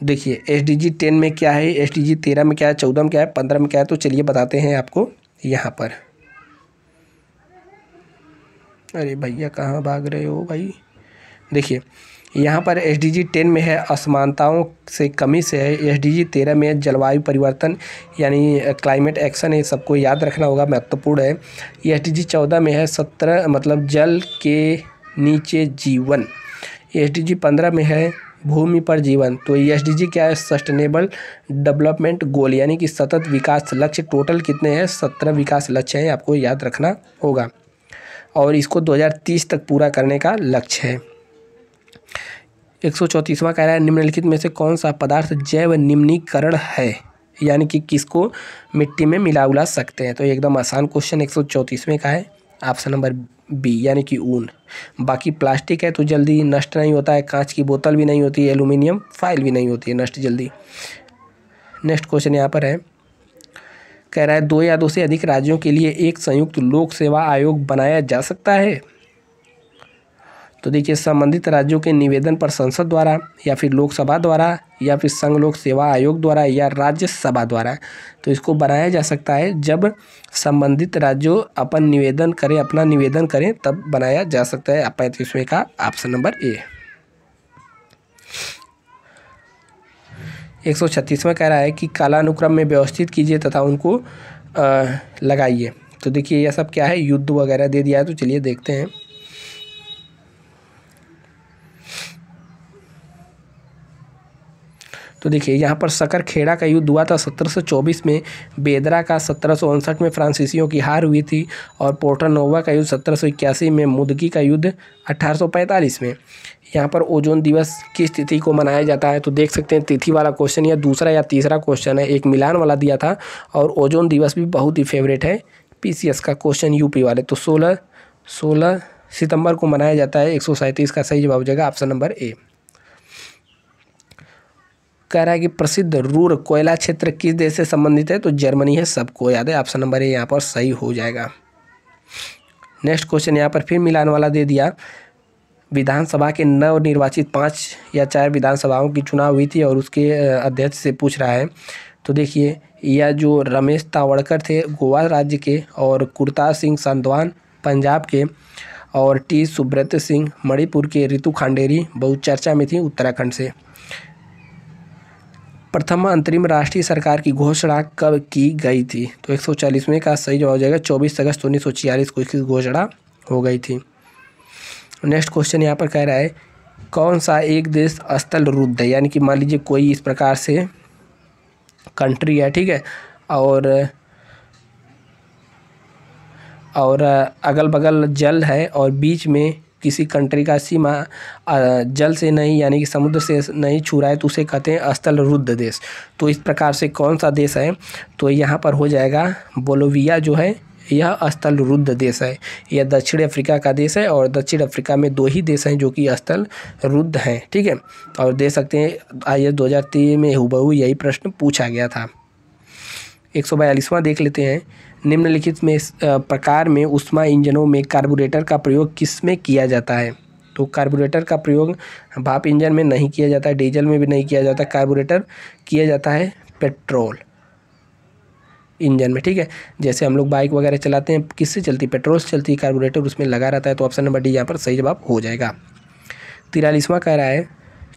देखिए एस डी जी टेन में क्या है? एस डी जी तेरह में क्या है? चौदह में क्या है? पंद्रह में क्या है? तो चलिए बताते हैं आपको यहाँ पर। अरे भैया, कहाँ भाग रहे हो भाई? देखिए, यहाँ पर एस डी जी टेन में है, असमानताओं से कमी से है। एस डी जी तेरह में जलवायु परिवर्तन, यानी क्लाइमेट एक्शन है सबको याद रखना होगा, महत्वपूर्ण है। एस डी जी चौदह में है, सत्रह मतलब जल के नीचे जीवन। एस डी जी पंद्रह में है, भूमि पर जीवन। तो एस डी जी क्या है? सस्टेनेबल डेवलपमेंट गोल यानी कि सतत विकास लक्ष्य। टोटल कितने हैं? सत्रह विकास लक्ष्य हैं, आपको याद रखना होगा। और इसको 2030 तक पूरा करने का लक्ष्य है। एक सौ चौंतीसवां कह रहा है, निम्नलिखित में से कौन सा पदार्थ जैव निम्नीकरण है? यानी कि किसको मिट्टी में मिला उला सकते हैं? तो एकदम आसान क्वेश्चन एक सौ चौंतीसवें का है ऑप्शन नंबर बी यानी कि ऊन। बाकी प्लास्टिक है तो जल्दी नष्ट नहीं होता है, कांच की बोतल भी नहीं होती है एलुमिनियम फ़ाइल भी नहीं होती है, नष्ट जल्दी। नेक्स्ट क्वेश्चन यहाँ पर है कह रहा है, दो या दो से अधिक राज्यों के लिए एक संयुक्त लोक सेवा आयोग बनाया जा सकता है। तो देखिए, संबंधित राज्यों के निवेदन पर संसद द्वारा या फिर लोकसभा द्वारा या फिर संघ लोक सेवा आयोग द्वारा या राज्यसभा द्वारा तो इसको बनाया जा सकता है। जब संबंधित राज्यों अपन निवेदन करें, अपना निवेदन करें, तब बनाया जा सकता है। पैंतीसवें का ऑप्शन नंबर ए। एक छत्तीसवें कह रहा है कि कालानुक्रम में व्यवस्थित कीजिए तथा उनको लगाइए। तो देखिए यह सब क्या है, युद्ध वगैरह दे दिया है तो चलिए देखते हैं। तो देखिए, यहाँ पर सकर खेड़ा का युद्ध हुआ था सत्रह में। बेदरा का सत्रह में फ्रांसीसियों की हार हुई थी और पोर्टरनोवा का युद्ध सत्रह में। मुदगी का युद्ध अट्ठारह में। यहाँ पर ओजोन दिवस किस तिथि को मनाया जाता है। तो देख सकते हैं, तिथि वाला क्वेश्चन या दूसरा या तीसरा क्वेश्चन है। एक मिलान वाला दिया था और ओजोन दिवस भी बहुत ही फेवरेट है पीसीएस का क्वेश्चन यूपी वाले। तो सोलह सोलह सितंबर को मनाया जाता है। एक सौ सैंतीस का सही जवाब हो जाएगा ऑप्शन नंबर ए कह रहा है कि प्रसिद्ध रूर कोयला क्षेत्र किस देश से संबंधित है? तो जर्मनी है, सबको याद है। ऑप्शन नंबर ए यहाँ पर सही हो जाएगा। नेक्स्ट क्वेश्चन यहाँ पर फिर मिलान वाला दे दिया। विधानसभा के नव निर्वाचित पाँच या चार विधानसभाओं की चुनाव हुई थी और उसके अध्यक्ष से पूछ रहा है। तो देखिए, यह जो रमेश तावड़कर थे, गोवा राज्य के और कुरताज सिंह संधवान, पंजाब के और टी सुब्रत सिंह मणिपुर के ऋतु खांडेरी बहुत चर्चा में थी उत्तराखंड से। प्रथम अंतरिम राष्ट्रीय सरकार की घोषणा कब की गई थी? तो एक सौ चालीसवें का सही जवाब हो जाएगा, चौबीस अगस्त उन्नीस सौ छियालीस को इसकी घोषणा हो गई थी। नेक्स्ट क्वेश्चन यहाँ पर कह रहा है, कौन सा एक देश स्थल रुद्ध है? यानी कि मान लीजिए कोई इस प्रकार से कंट्री है, ठीक है? और और अगल बगल जल है और बीच में किसी कंट्री का सीमा जल से नहीं, यानी कि समुद्र से नहीं छू रहा है तो उसे कहते हैं स्थल रुद्ध देश। तो इस प्रकार से कौन सा देश है? तो यहाँ पर हो जाएगा बोलोविया जो है यह स्थल रुद्ध देश है। यह दक्षिण अफ्रीका का देश है और दक्षिण अफ्रीका में दो ही देश हैं जो कि स्थल रुद्ध हैं, ठीक है? और दे सकते हैं आई एस दो हज़ार तीन में हुबहू यही प्रश्न पूछा गया था। एक सौ बयालीसवां देख लेते हैं। निम्नलिखित में प्रकार में उष्मा इंजनों में कार्बोरेटर का प्रयोग किसमें किया जाता है? तो कार्बोरेटर का प्रयोग भाप इंजन में नहीं किया जाता है डीजल में भी नहीं किया जाता, कार्बोरेटर किया जाता है पेट्रोल। इंजन में, ठीक है? जैसे हम लोग बाइक वगैरह चलाते हैं, किससे चलती पेट्रोल से चलती है कार्बोरेटर उसमें लगा रहता है तो ऑप्शन नंबर डी यहाँ पर सही जवाब हो जाएगा। तिरालीसवां कह रहा है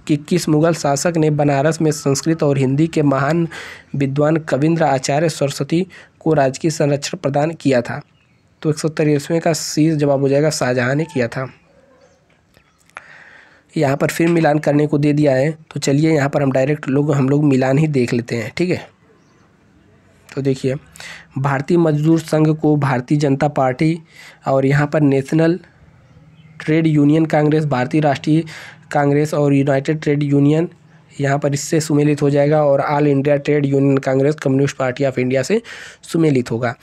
कि किस मुगल शासक ने बनारस में संस्कृत और हिंदी के महान विद्वान कविंद्र आचार्य सरस्वती को राजकीय संरक्षण प्रदान किया था? तो एक सौ तिरसवें का सी जवाब हो जाएगा, शाहजहाँ ने किया था। यहाँ पर फिर मिलान करने को दे दिया है तो चलिए यहाँ पर हम डायरेक्ट लोग, हम लोग मिलान ही देख लेते हैं, ठीक है? तो देखिए, भारतीय मजदूर संघ को भारतीय जनता पार्टी और यहाँ पर नेशनल ट्रेड यूनियन कांग्रेस, भारतीय राष्ट्रीय कांग्रेस और यूनाइटेड ट्रेड यूनियन यहाँ पर इससे सुमेलित हो जाएगा और all India trade union congress, communist party of India से सुमेलित होगा।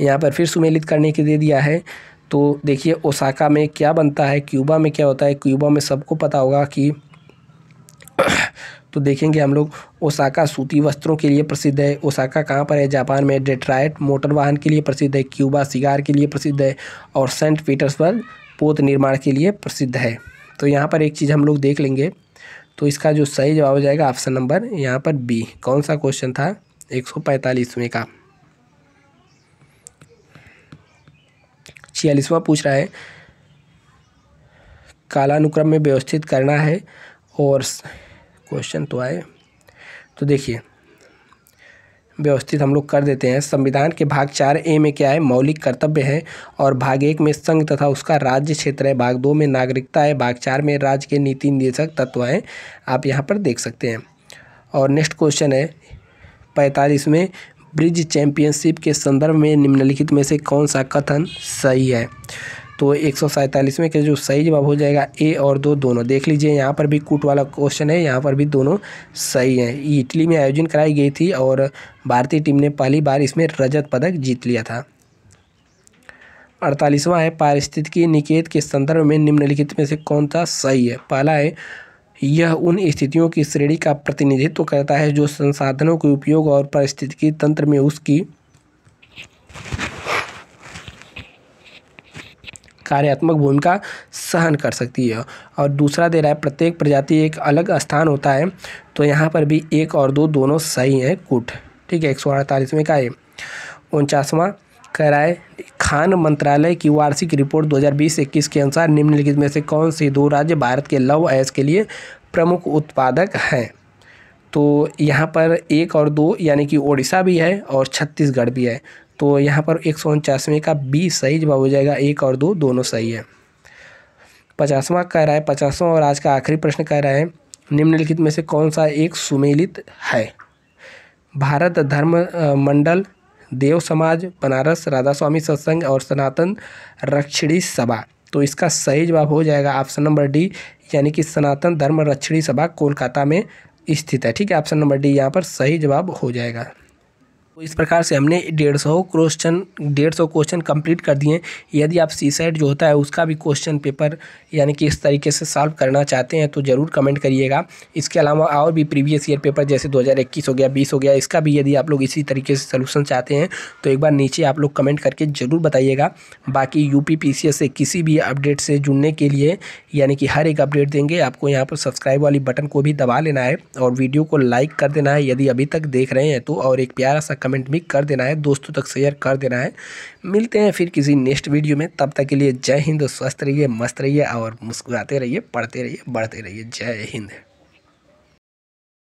यहाँ पर फिर सुमेलित करने के दे दिया है। तो देखिए, ओसाका में क्या बनता है, क्यूबा में क्या होता है, क्यूबा में सबको पता होगा कि तो देखेंगे हम लोग, ओसाका सूती वस्त्रों के लिए प्रसिद्ध है। ओसाका कहाँ पर है? जापान में डेट्राइट मोटर वाहन के लिए प्रसिद्ध है। क्यूबा सिगार के लिए प्रसिद्ध है और सेंट पीटर्सबर्ग पोत निर्माण के लिए प्रसिद्ध है। तो यहाँ पर एक चीज़ हम लोग देख लेंगे। तो इसका जो सही जवाब हो जाएगा ऑप्शन नंबर यहाँ पर बी। कौन सा क्वेश्चन था? एक सौ पैंतालीसवें का। छियालीसवां पूछ रहा है, कालानुक्रम में व्यवस्थित करना है और क्वेश्चन तो आए। तो देखिए, व्यवस्थित हम लोग कर देते हैं। संविधान के भाग चार ए में क्या है? मौलिक कर्तव्य है और भाग एक में संघ तथा उसका राज्य क्षेत्र है। भाग दो में नागरिकता है। भाग चार में राज्य के नीति निर्देशक तत्व हैं। आप यहाँ पर देख सकते हैं। और नेक्स्ट क्वेश्चन है, पैंतालीस में ब्रिज चैंपियनशिप के संदर्भ में निम्नलिखित में से कौन सा कथन सही है? तो एक सैंतालीसवें के जो सही जवाब हो जाएगा ए और दो दोनों। देख लीजिए, यहाँ पर भी कूट वाला क्वेश्चन है, यहाँ पर भी दोनों सही हैं। इटली में आयोजन कराई गई थी और भारतीय टीम ने पहली बार इसमें रजत पदक जीत लिया था। अड़तालीसवां है पारिस्थितिकी निकेत के संदर्भ में निम्नलिखित में से कौन सा सही है? पहला है, यह उन स्थितियों की श्रेणी का प्रतिनिधित्व करता है जो संसाधनों के उपयोग और पारिस्थितिकी तंत्र में उसकी कार्यात्मक भूमिका सहन कर सकती है। और दूसरा दे रहा है, प्रत्येक प्रजाति एक अलग स्थान होता है। तो यहाँ पर भी एक और दो दोनों सही हैं, कुट। ठीक है, एक सौ अड़तालीसवें का है। उनचासवां कह रहा है, खान मंत्रालय की वार्षिक रिपोर्ट 2020-21 के अनुसार निम्नलिखित में से कौन से दो राज्य भारत के लव एस के लिए प्रमुख उत्पादक हैं? तो यहाँ पर एक और दो, यानी कि ओडिशा भी है और छत्तीसगढ़ भी है। तो यहाँ पर एक सौ उनचासवें का बी सही जवाब हो जाएगा, एक और दो, दोनों सही है। पचासवा कह रहा है, पचासवा और आज का आखिरी प्रश्न कह रहा है, निम्नलिखित में से कौन सा एक सुमेलित है? भारत धर्म मंडल, देव समाज, बनारस राधा स्वामी सत्संग और सनातन रक्षिणी सभा। तो इसका सही जवाब हो जाएगा ऑप्शन नंबर डी, यानी कि सनातन धर्म रक्षिणी सभा कोलकाता में स्थित है। ठीक है, ऑप्शन नंबर डी यहाँ पर सही जवाब हो जाएगा। तो इस प्रकार से हमने डेढ़ सौ क्वेश्चन डेढ़ सौ क्वेश्चन कंप्लीट कर दिए यदि आप सी सेट जो होता है, उसका भी क्वेश्चन पेपर यानी कि इस तरीके से सॉल्व करना चाहते हैं तो ज़रूर कमेंट करिएगा। इसके अलावा और भी प्रीवियस ईयर पेपर जैसे 2021 हो गया 20 हो गया, इसका भी यदि आप लोग इसी तरीके से सोल्यूशन चाहते हैं तो एक बार नीचे आप लोग कमेंट करके ज़रूर बताइएगा। बाकी यू पी से किसी भी अपडेट से जुड़ने के लिए, यानी कि हर एक अपडेट देंगे, आपको यहाँ पर सब्सक्राइब वाली बटन को भी दबा लेना है, और वीडियो को लाइक कर देना है। यदि अभी तक देख रहे हैं तो और एक प्यारा सा कमेंट भी कर देना है, दोस्तों तक शेयर कर देना है। मिलते हैं फिर किसी नेक्स्ट वीडियो में, तब तक के लिए जय हिंद, स्वस्थ रहिए, मस्त रहिए और मुस्कुराते रहिए, पढ़ते रहिए, बढ़ते रहिए। जय हिंद।